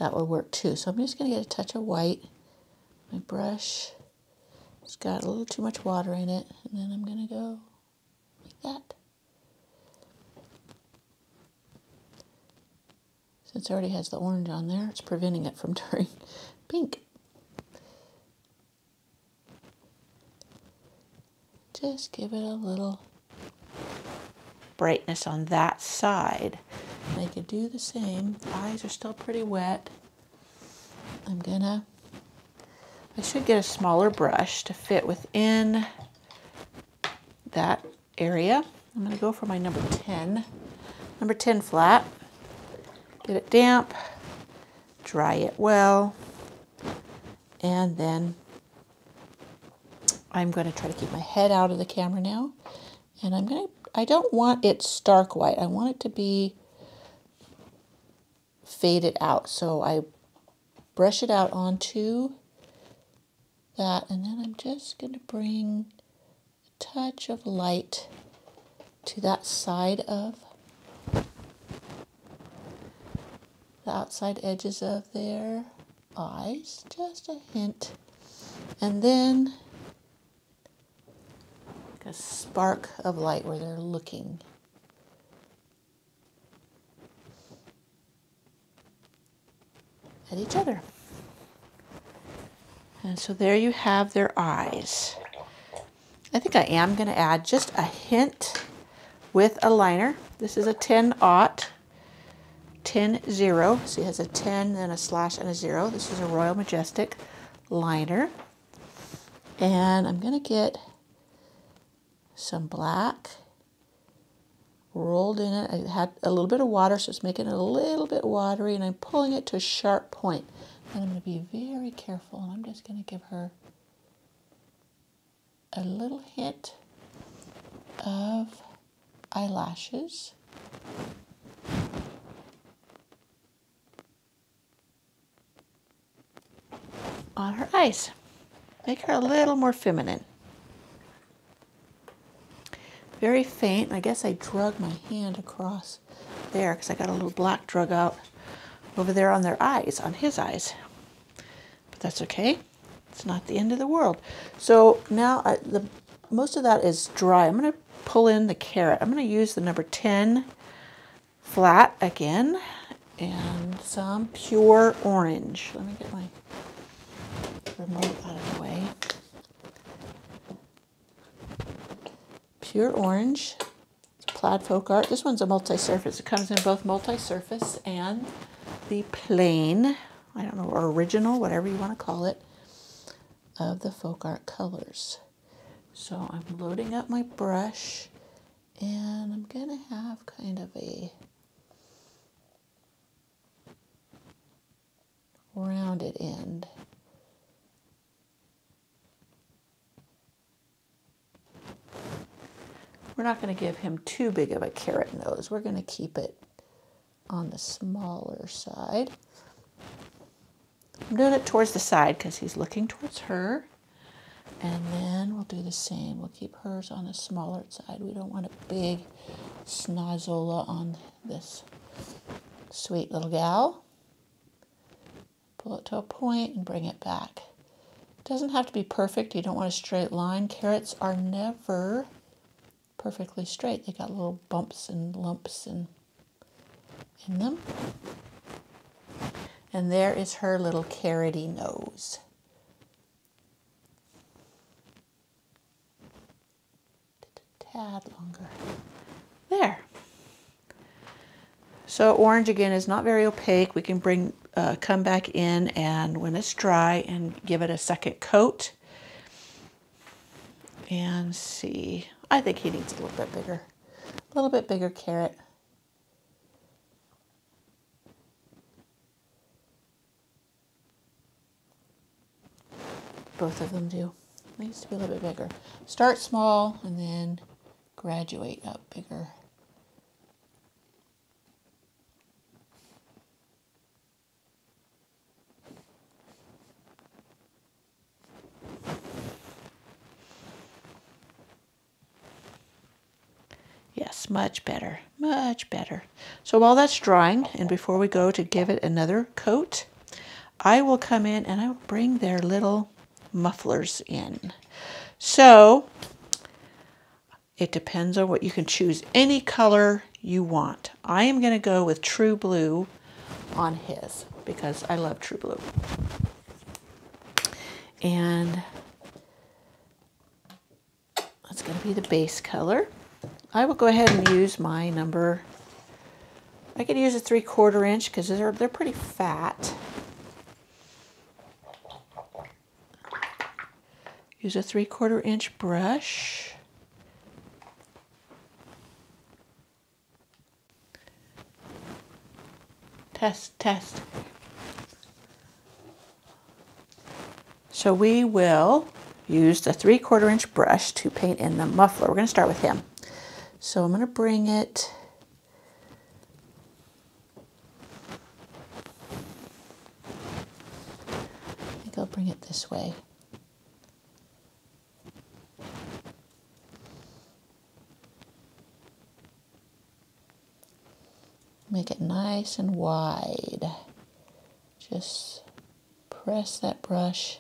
that will work too. So I'm just going to get a touch of white. My brush it's got a little too much water in it, and then I'm going to go like that. Since it already has the orange on there, it's preventing it from turning pink. Just give it a little brightness on that side. I could do the same. The eyes are still pretty wet. I'm gonna, I should get a smaller brush to fit within that area. I'm gonna go for my number 10. Number 10 flat. Get it damp, dry it well, and then I'm going to try to keep my head out of the camera now. And I'm going to, I don't want it stark white. I want it to be faded out. So I brush it out onto that and then I'm just going to bring a touch of light to that side of the outside edges of their eyes, just a hint. And then a spark of light where they're looking. at each other. And so there you have their eyes. I think I am going to add just a hint with a liner. This is a 10 aught, 10 zero. See, it has a 10, then a slash, and a zero. This is a Royal Majestic liner. And I'm going to get some black rolled in it. I had a little bit of water, so it's making it a little bit watery, and I'm pulling it to a sharp point. And I'm going to be very careful, and I'm just going to give her a little hint of eyelashes. On her eyes. Make her a little more feminine. Very faint. I guess I drug my hand across there because I got a little black drug out over there on their eyes, on his eyes. But that's okay. It's not the end of the world. So now I, the most of that is dry. I'm going to pull in the carrot. I'm going to use the number 10 flat again and some pure orange. Let me get my remote out of the way. Pure orange, plaid folk art. This one's a multi-surface. It comes in both multi-surface and the plain, I don't know, or original, whatever you want to call it, of the folk art colors. So I'm loading up my brush and I'm going to have kind of a rounded end. We're not going to give him too big of a carrot nose. We're going to keep it on the smaller side. I'm doing it towards the side because he's looking towards her. And then we'll do the same. We'll keep hers on the smaller side. We don't want a big snozola on this sweet little gal. Pull it to a point and bring it back. It doesn't have to be perfect. You don't want a straight line. Carrots are never perfectly straight. They got little bumps and lumps in, in them. And there is her little carroty nose. tad longer. There. So orange again is not very opaque. We can bring uh, come back in and when it's dry and give it a second coat and see I think he needs a little bit bigger. A little bit bigger carrot. Both of them do. Needs to be a little bit bigger. Start small and then graduate up bigger. Yes, much better, much better. So while that's drying, and before we go to give it another coat, I will come in and I will bring their little mufflers in. So it depends on what you can choose. Any color you want. I am going to go with true blue on his because I love true blue. And that's going to be the base color. I will go ahead and use my number. I could use a three quarter inch because they're, they're pretty fat. Use a three quarter inch brush. Test, test. So we will use the three quarter inch brush to paint in the muffler. We're going to start with him. So I'm going to bring it I think I'll bring it this way. Make it nice and wide. Just press that brush.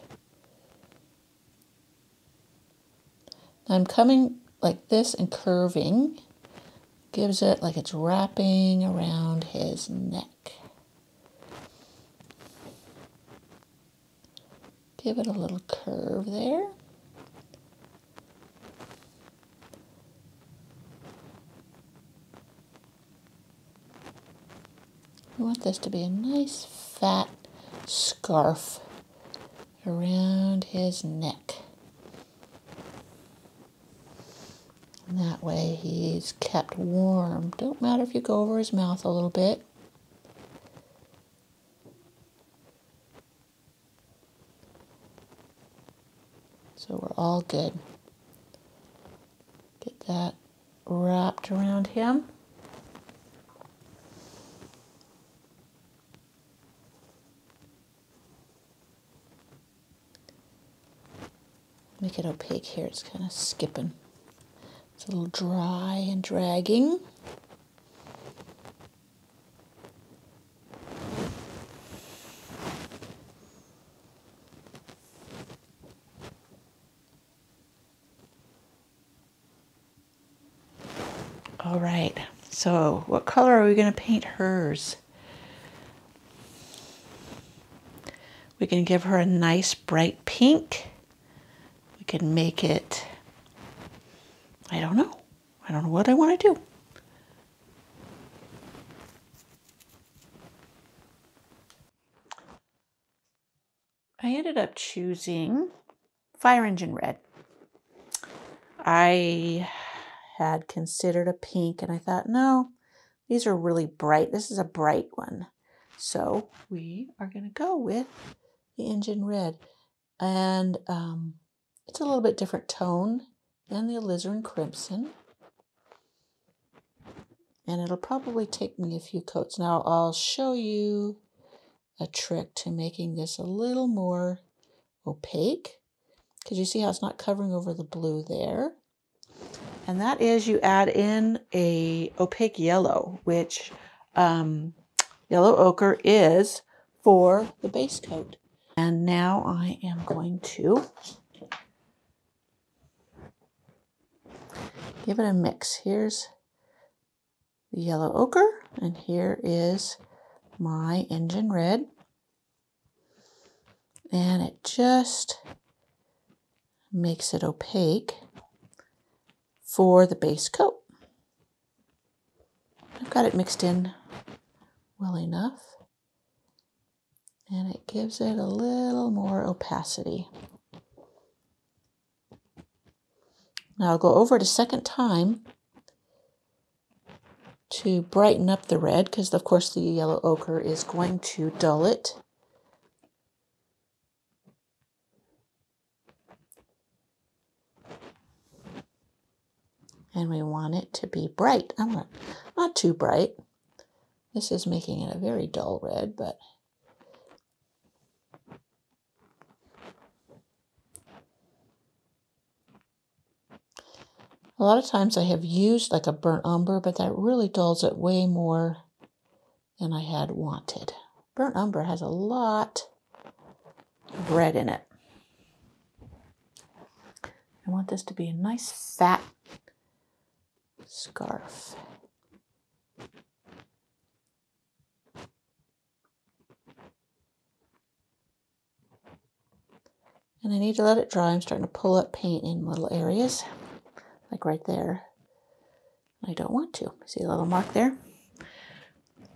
I'm coming like this and curving gives it like it's wrapping around his neck. Give it a little curve there. We want this to be a nice fat scarf around his neck. And that way he's kept warm. Don't matter if you go over his mouth a little bit. So we're all good. Get that wrapped around him. Make it opaque here, it's kind of skipping. It's a little dry and dragging. All right, so what color are we going to paint hers? We can give her a nice bright pink. We can make it, I don't know. I don't know what I want to do. I ended up choosing Fire Engine Red. I had considered a pink and I thought, no, these are really bright. This is a bright one. So we are going to go with the engine red. And um, it's a little bit different tone than the alizarin crimson. And it'll probably take me a few coats. Now I'll show you a trick to making this a little more opaque. Because you see how it's not covering over the blue there. And that is you add in a opaque yellow, which um, yellow ochre is for the base coat. And now I am going to give it a mix. Here's the yellow ochre, and here is my engine red. And it just makes it opaque for the base coat. I've got it mixed in well enough and it gives it a little more opacity. Now I'll go over it a second time to brighten up the red because of course the yellow ochre is going to dull it. And we want it to be bright. I want not too bright. This is making it a very dull red, but A lot of times I have used like a burnt umber, but that really dulls it way more than I had wanted. Burnt umber has a lot of red in it. I want this to be a nice fat scarf. And I need to let it dry. I'm starting to pull up paint in little areas like right there. I don't want to. See a little mark there?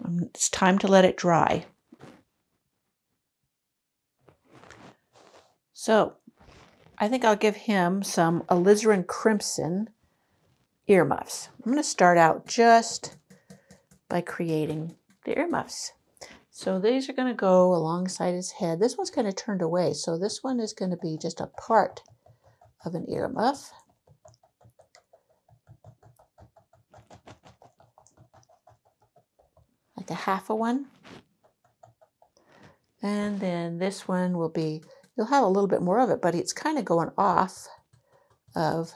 Um, it's time to let it dry. So I think I'll give him some alizarin crimson earmuffs. I'm going to start out just by creating the earmuffs. So these are going to go alongside his head. This one's kind of turned away, so this one is going to be just a part of an earmuff. like a half a one. And then this one will be, you'll have a little bit more of it, but it's kind of going off of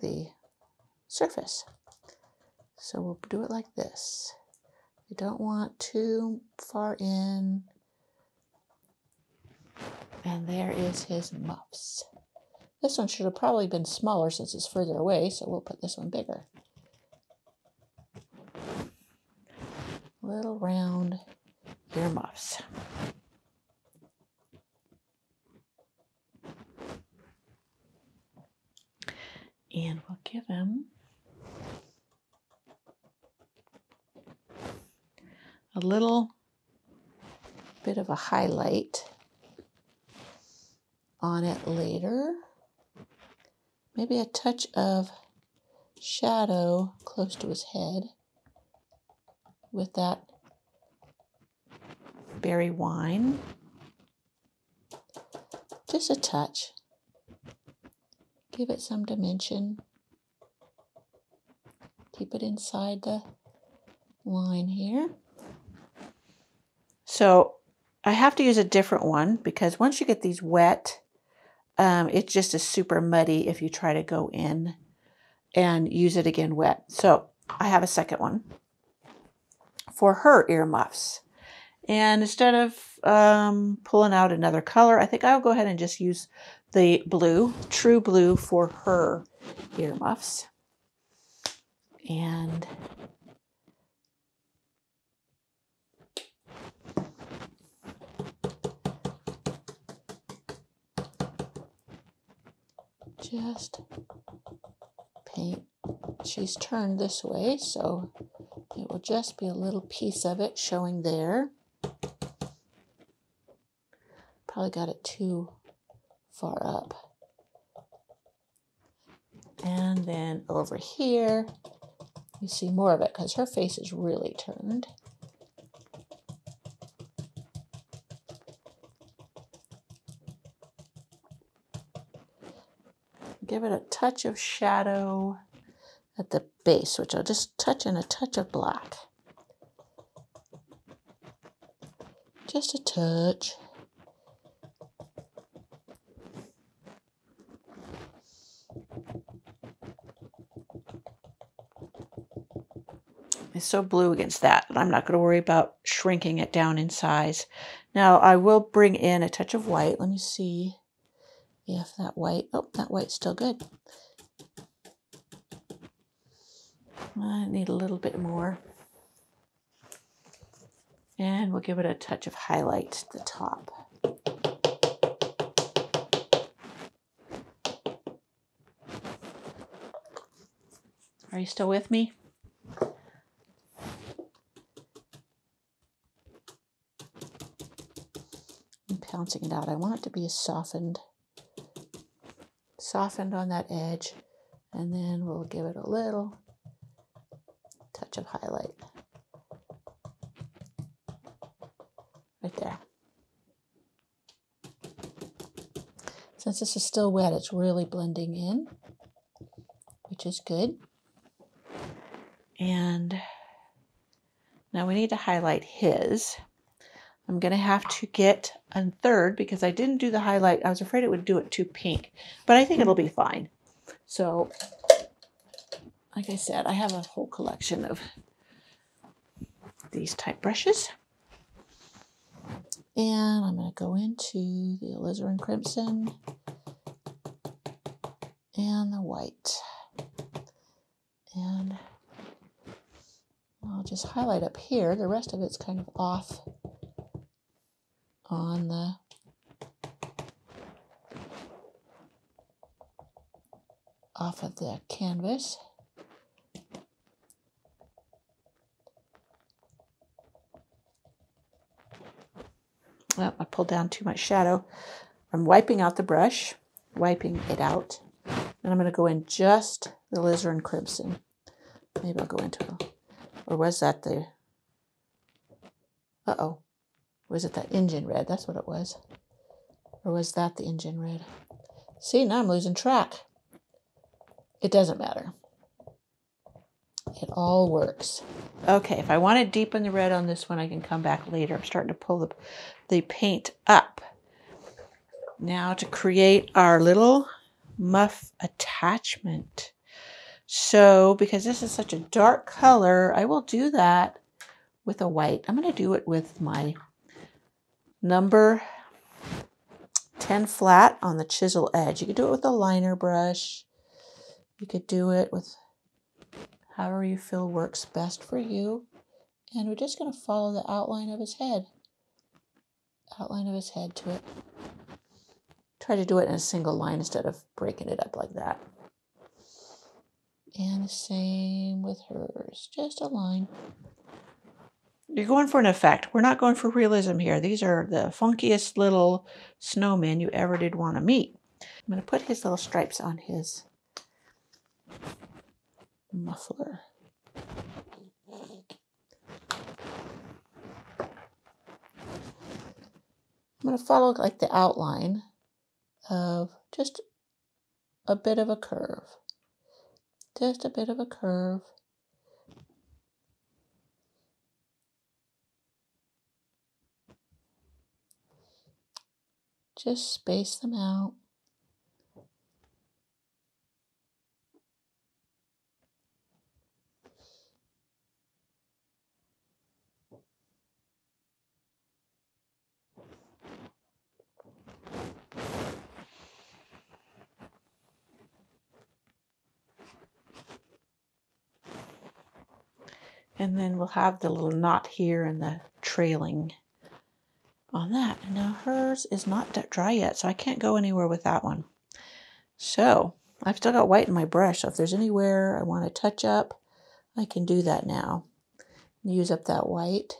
the surface. So we'll do it like this. You don't want too far in. And there is his muffs. This one should have probably been smaller since it's further away, so we'll put this one bigger. little round ear muffs. And we'll give him a little bit of a highlight on it later. Maybe a touch of shadow close to his head with that berry wine. Just a touch. Give it some dimension. Keep it inside the line here. So I have to use a different one because once you get these wet, um, it just is super muddy if you try to go in and use it again wet. So I have a second one for her earmuffs. And instead of um, pulling out another color, I think I'll go ahead and just use the blue, true blue for her earmuffs. And just paint. She's turned this way, so it will just be a little piece of it showing there. Probably got it too far up. And then over here, you see more of it because her face is really turned. Give it a touch of shadow at the base, which I'll just touch in a touch of black. Just a touch. It's so blue against that. I'm not going to worry about shrinking it down in size. Now I will bring in a touch of white. Let me see if that white, oh, that white's still good. I need a little bit more. And we'll give it a touch of highlight at the top. Are you still with me? I'm pouncing it out. I want it to be softened, softened on that edge, and then we'll give it a little touch of highlight. Right there. Since this is still wet, it's really blending in, which is good. And now we need to highlight his. I'm going to have to get a third because I didn't do the highlight. I was afraid it would do it too pink, but I think it'll be fine. So like I said, I have a whole collection of these type brushes. And I'm going to go into the alizarin crimson and the white. And I'll just highlight up here. The rest of it's kind of off on the off of the canvas. Oh, I pulled down too much shadow. I'm wiping out the brush, wiping it out. And I'm going to go in just the alizarin crimson. Maybe I'll go into, or was that the, uh-oh, was it that engine red? That's what it was. Or was that the engine red? See, now I'm losing track. It doesn't matter. It all works. Okay, if I want to deepen the red on this one, I can come back later. I'm starting to pull the, the paint up. Now to create our little muff attachment. So because this is such a dark color, I will do that with a white. I'm going to do it with my number 10 flat on the chisel edge. You could do it with a liner brush. You could do it with however you feel works best for you. And we're just going to follow the outline of his head. Outline of his head to it. Try to do it in a single line instead of breaking it up like that. And the same with hers, just a line. You're going for an effect. We're not going for realism here. These are the funkiest little snowmen you ever did want to meet. I'm going to put his little stripes on his muffler. I'm going to follow like the outline of just a bit of a curve. Just a bit of a curve. Just space them out. And then we'll have the little knot here and the trailing on that. Now hers is not dry yet, so I can't go anywhere with that one. So I've still got white in my brush, so if there's anywhere I want to touch up, I can do that now. Use up that white.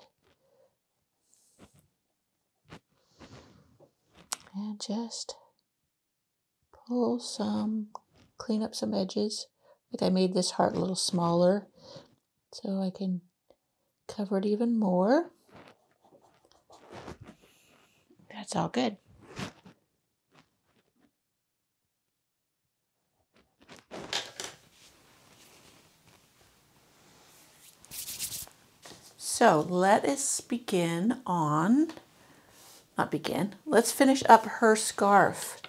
And just pull some, clean up some edges. Like I made this heart a little smaller so I can cover it even more. That's all good. So let us begin on, not begin, let's finish up her scarf,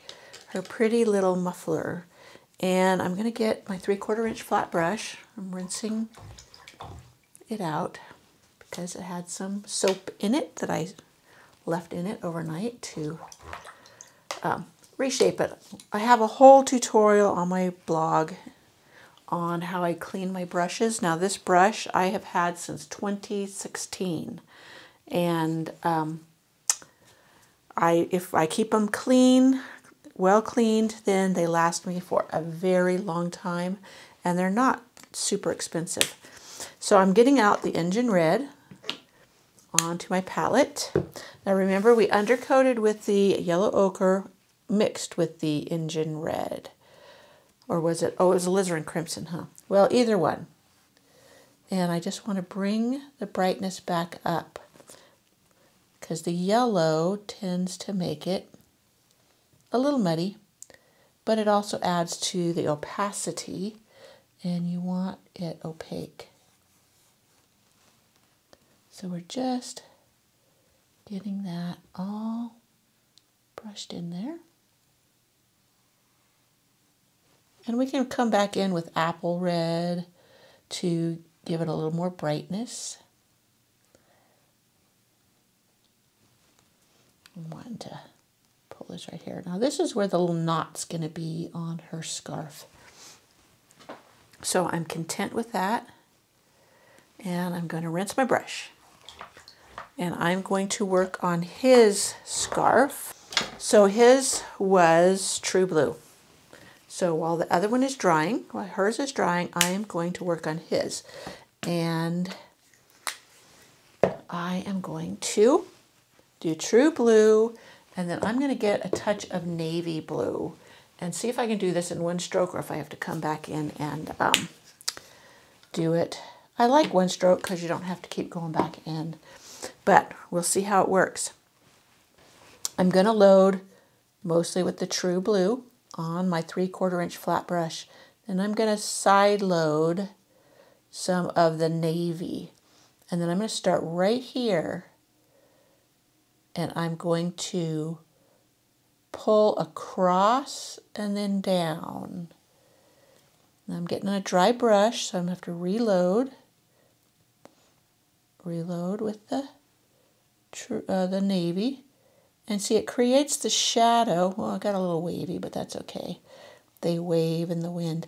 her pretty little muffler. And I'm going to get my three quarter inch flat brush. I'm rinsing it out because it had some soap in it that I left in it overnight to um, reshape it. I have a whole tutorial on my blog on how I clean my brushes. Now this brush I have had since 2016 and um, I if I keep them clean, well cleaned, then they last me for a very long time and they're not super expensive. So I'm getting out the engine red onto my palette. Now remember we undercoated with the yellow ochre mixed with the engine red. Or was it, oh it was alizarin crimson, huh? Well, either one. And I just want to bring the brightness back up because the yellow tends to make it a little muddy, but it also adds to the opacity and you want it opaque. So we're just getting that all brushed in there. And we can come back in with apple red to give it a little more brightness. I'm wanting to pull this right here. Now this is where the little knot's going to be on her scarf. So I'm content with that. And I'm going to rinse my brush and I'm going to work on his scarf. So his was true blue. So while the other one is drying, while hers is drying, I am going to work on his. And I am going to do true blue, and then I'm going to get a touch of navy blue and see if I can do this in one stroke or if I have to come back in and um, do it. I like one stroke because you don't have to keep going back in but we'll see how it works. I'm going to load mostly with the True Blue on my 3 quarter inch flat brush. Then I'm going to side load some of the navy. And then I'm going to start right here and I'm going to pull across and then down. I'm getting a dry brush, so I'm going to have to reload. Reload with the uh, the navy. And see, it creates the shadow. Well, I got a little wavy, but that's okay. They wave in the wind.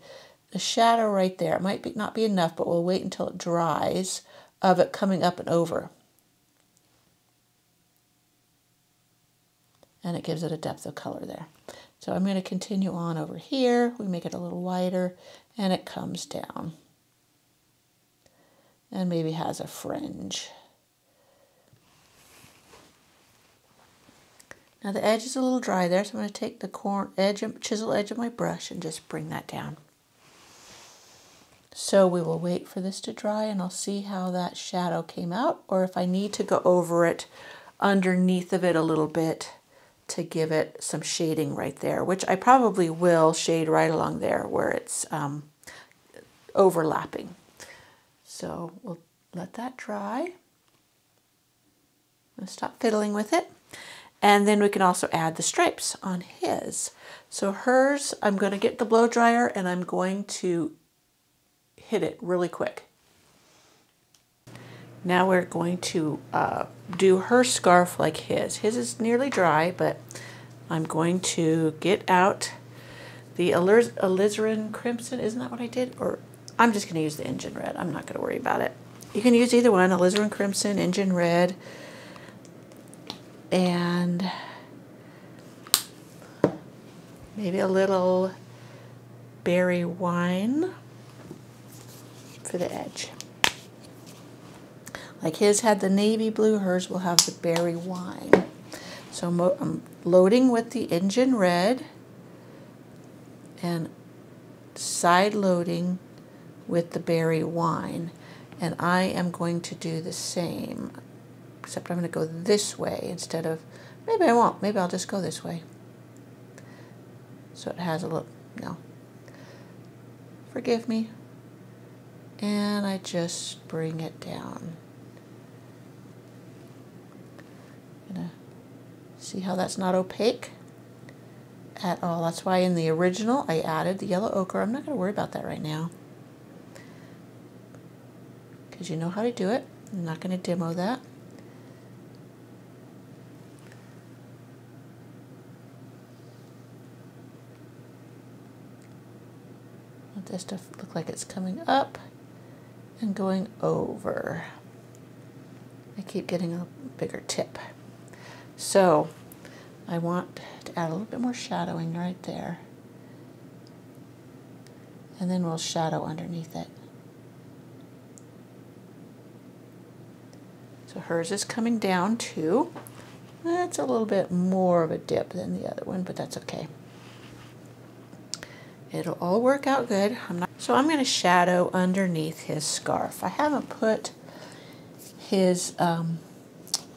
The shadow right there, it might be, not be enough, but we'll wait until it dries of it coming up and over. And it gives it a depth of color there. So I'm going to continue on over here. We make it a little wider, and it comes down. And maybe has a fringe. Now the edge is a little dry there, so I'm going to take the corner edge, chisel edge of my brush and just bring that down. So we will wait for this to dry and I'll see how that shadow came out or if I need to go over it underneath of it a little bit to give it some shading right there, which I probably will shade right along there where it's um, overlapping. So we'll let that dry. I'll stop fiddling with it. And then we can also add the stripes on his. So hers, I'm going to get the blow dryer and I'm going to hit it really quick. Now we're going to uh, do her scarf like his. His is nearly dry, but I'm going to get out the aliz alizarin crimson. Isn't that what I did? Or I'm just going to use the engine red. I'm not going to worry about it. You can use either one, alizarin crimson, engine red, and maybe a little berry wine for the edge. Like his had the navy blue, hers will have the berry wine. So I'm loading with the engine red and side loading with the berry wine. And I am going to do the same, except I'm going to go this way instead of, maybe I won't, maybe I'll just go this way. So it has a little, no. Forgive me and I just bring it down. Gonna see how that's not opaque at all. That's why in the original I added the yellow ochre. I'm not going to worry about that right now because you know how to do it. I'm not going to demo that. Want this to look like it's coming up and going over. I keep getting a bigger tip. So I want to add a little bit more shadowing right there. And then we'll shadow underneath it. So hers is coming down too. That's a little bit more of a dip than the other one, but that's okay. It'll all work out good. I'm not, so I'm going to shadow underneath his scarf. I haven't put his um,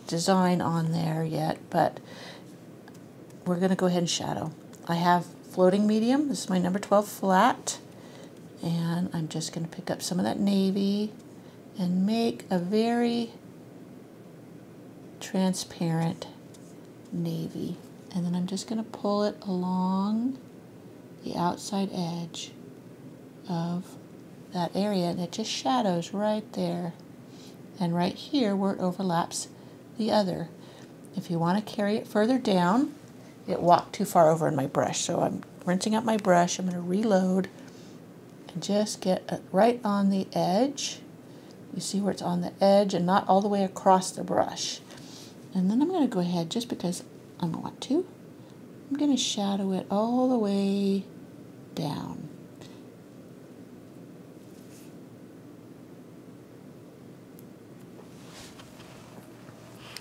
design on there yet, but we're going to go ahead and shadow. I have floating medium. This is my number 12 flat. And I'm just going to pick up some of that navy and make a very transparent navy. And then I'm just going to pull it along the outside edge of that area and it just shadows right there and right here where it overlaps the other. If you want to carry it further down, it walked too far over in my brush. So I'm rinsing out my brush. I'm going to reload and just get right on the edge. You see where it's on the edge and not all the way across the brush. And then I'm going to go ahead, just because I want to, I'm going to shadow it all the way down.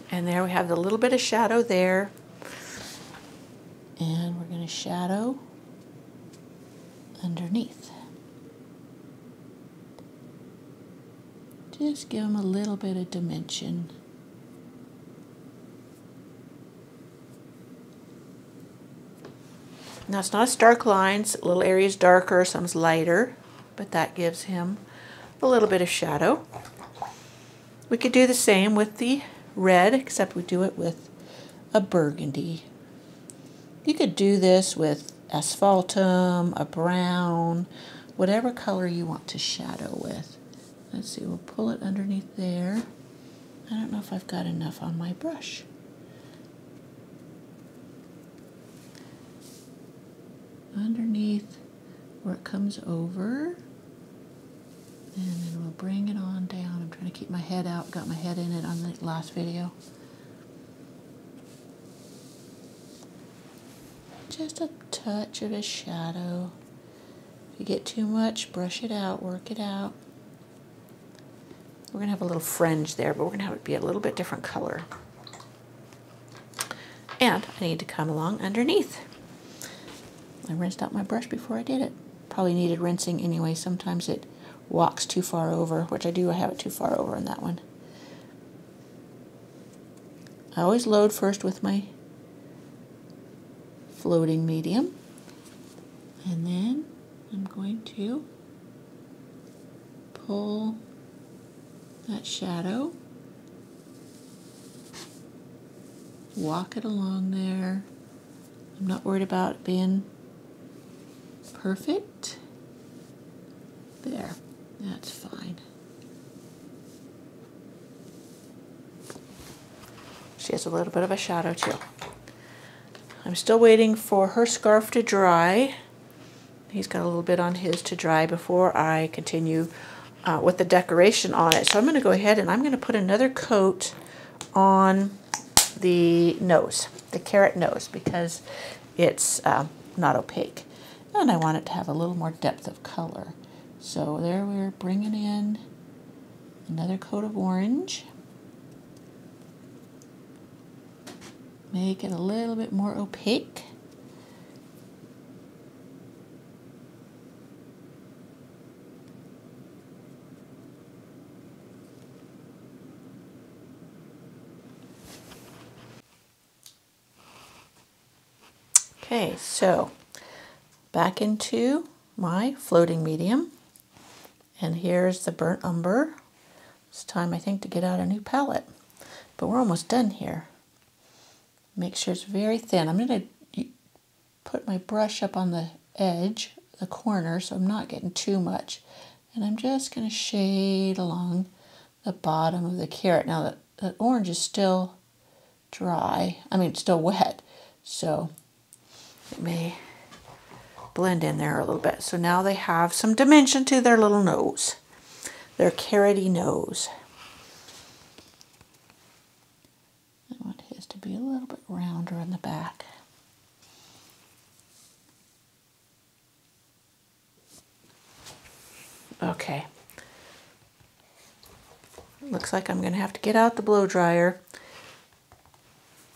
And there we have the little bit of shadow there. And we're going to shadow underneath. Just give them a little bit of dimension. Now it's not a stark lines, a little area's darker, some's lighter, but that gives him a little bit of shadow. We could do the same with the red, except we do it with a burgundy. You could do this with asphaltum, a brown, whatever color you want to shadow with. Let's see, we'll pull it underneath there. I don't know if I've got enough on my brush. Underneath where it comes over. And then we'll bring it on down. I'm trying to keep my head out, got my head in it on the last video. Just a touch of a shadow. If you get too much, brush it out, work it out. We're going to have a little fringe there, but we're going to have it be a little bit different color. And I need to come along underneath. I rinsed out my brush before I did it. Probably needed rinsing anyway. Sometimes it walks too far over, which I do I have it too far over in that one. I always load first with my floating medium. And then I'm going to pull that shadow, walk it along there. I'm not worried about being perfect. There, that's fine. She has a little bit of a shadow too. I'm still waiting for her scarf to dry. He's got a little bit on his to dry before I continue uh, with the decoration on it. So I'm going to go ahead and I'm going to put another coat on the nose, the carrot nose, because it's uh, not opaque. And I want it to have a little more depth of color. So there we're bringing in another coat of orange. make it a little bit more opaque. Okay, so back into my floating medium. And here's the burnt umber. It's time, I think, to get out a new palette. But we're almost done here. Make sure it's very thin. I'm going to put my brush up on the edge, the corner, so I'm not getting too much. And I'm just going to shade along the bottom of the carrot. Now, that, the orange is still dry. I mean, still wet. So it may blend in there a little bit. So now they have some dimension to their little nose, their carroty nose. I want his to be a little bit rounder in the back. Okay. Looks like I'm going to have to get out the blow dryer.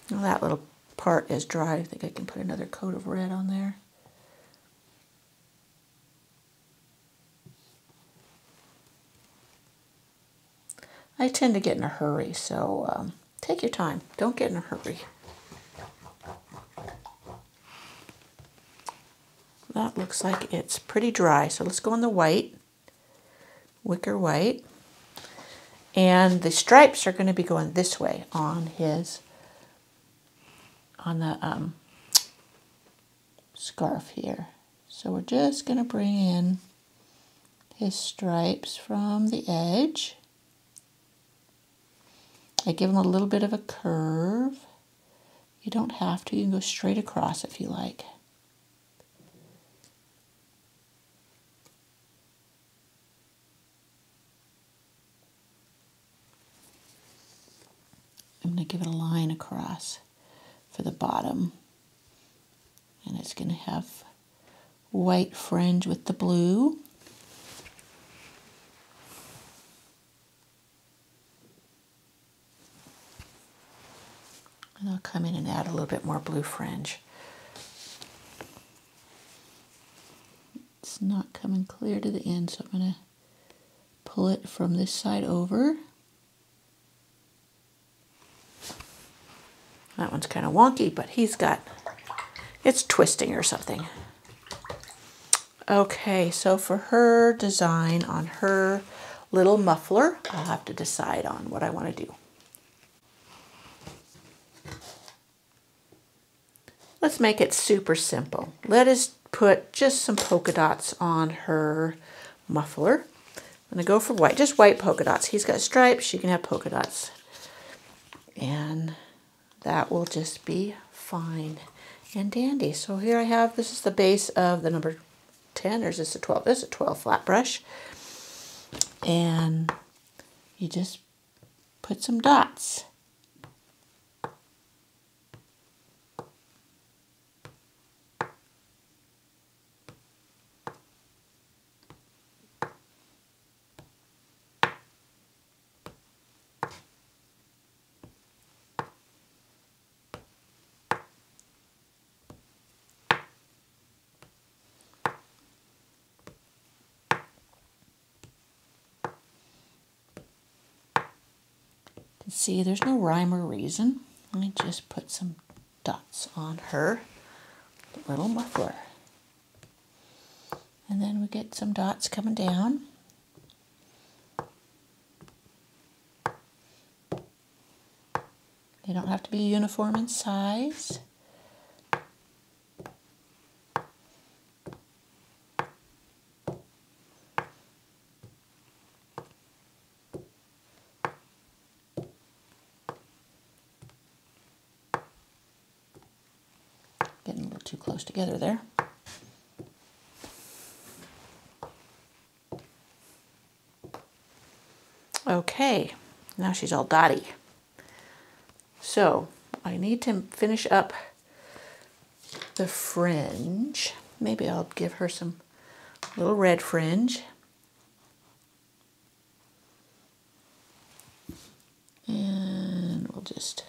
Well, that little part is dry. I think I can put another coat of red on there. I tend to get in a hurry, so um, Take your time. Don't get in a hurry. That looks like it's pretty dry. So let's go on the white, wicker white. And the stripes are going to be going this way on his, on the um, scarf here. So we're just going to bring in his stripes from the edge. I give them a little bit of a curve. You don't have to. You can go straight across if you like. I'm going to give it a line across for the bottom. And it's going to have white fringe with the blue. And I'll come in and add a little bit more blue fringe. It's not coming clear to the end, so I'm going to pull it from this side over. That one's kind of wonky, but he's got, it's twisting or something. Okay, so for her design on her little muffler, I'll have to decide on what I want to do. Let's make it super simple. Let us put just some polka dots on her muffler. I'm to go for white, just white polka dots. He's got stripes, she can have polka dots. And that will just be fine and dandy. So here I have, this is the base of the number 10, or is this a 12? This is a 12 flat brush. And you just put some dots. See, there's no rhyme or reason. Let me just put some dots on her little muffler. And then we get some dots coming down. They don't have to be uniform in size. Getting a little too close together there. Okay, now she's all dotty. So I need to finish up the fringe. Maybe I'll give her some little red fringe. And we'll just,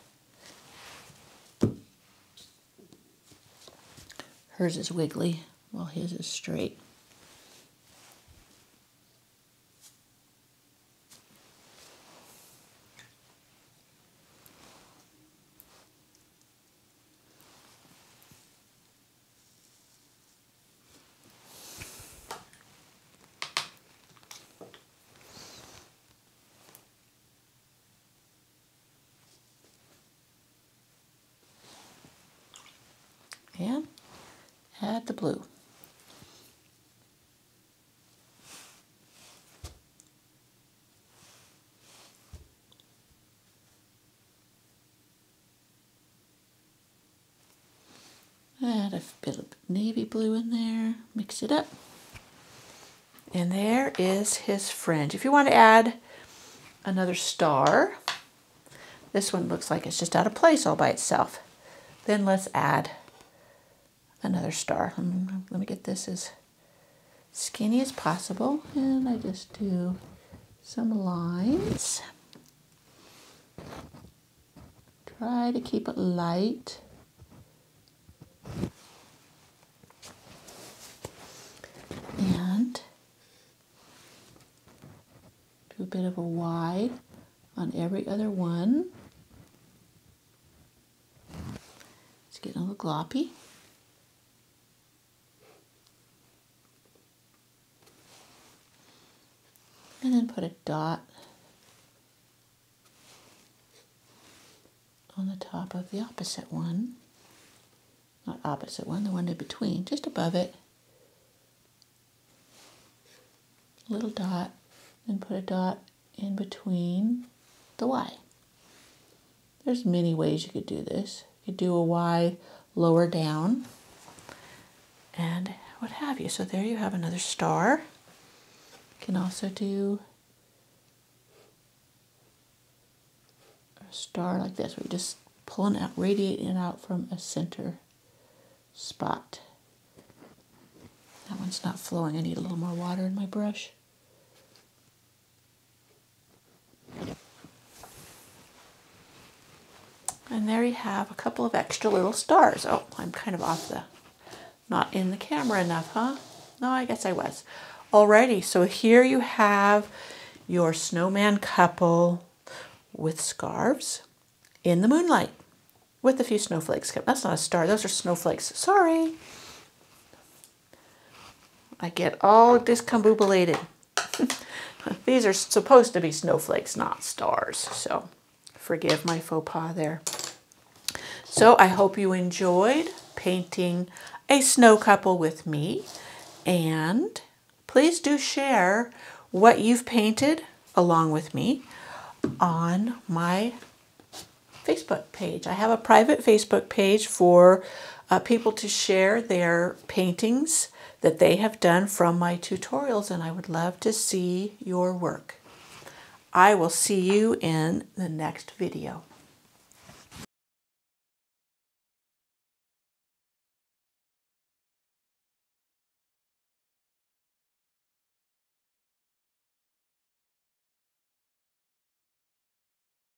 hers is wiggly while his is straight. and add the blue. Add a bit of navy blue in it up. And there is his fringe. If you want to add another star, this one looks like it's just out of place all by itself. Then let's add another star. Let me get this as skinny as possible. And I just do some lines. Try to keep it light. And do a bit of a Y on every other one. It's getting a little gloppy. and then put a dot on the top of the opposite one. Not opposite one, the one in between, just above it. Little dot, and put a dot in between the Y. There's many ways you could do this. You could do a Y lower down and what have you. So there you have another star You can also do a star like this where you're just pulling out, radiating out from a center spot. That one's not flowing. I need a little more water in my brush. And there you have a couple of extra little stars. Oh, I'm kind of off the, not in the camera enough, huh? No, I guess I was. Alrighty, so here you have your snowman couple with scarves in the moonlight with a few snowflakes. That's not a star, those are snowflakes. Sorry. I get all discombobulated. These are supposed to be snowflakes, not stars. So forgive my faux pas there. So I hope you enjoyed painting a snow couple with me. And please do share what you've painted along with me on my Facebook page. I have a private Facebook page for uh, people to share their paintings that they have done from my tutorials and I would love to see your work. I will see you in the next video.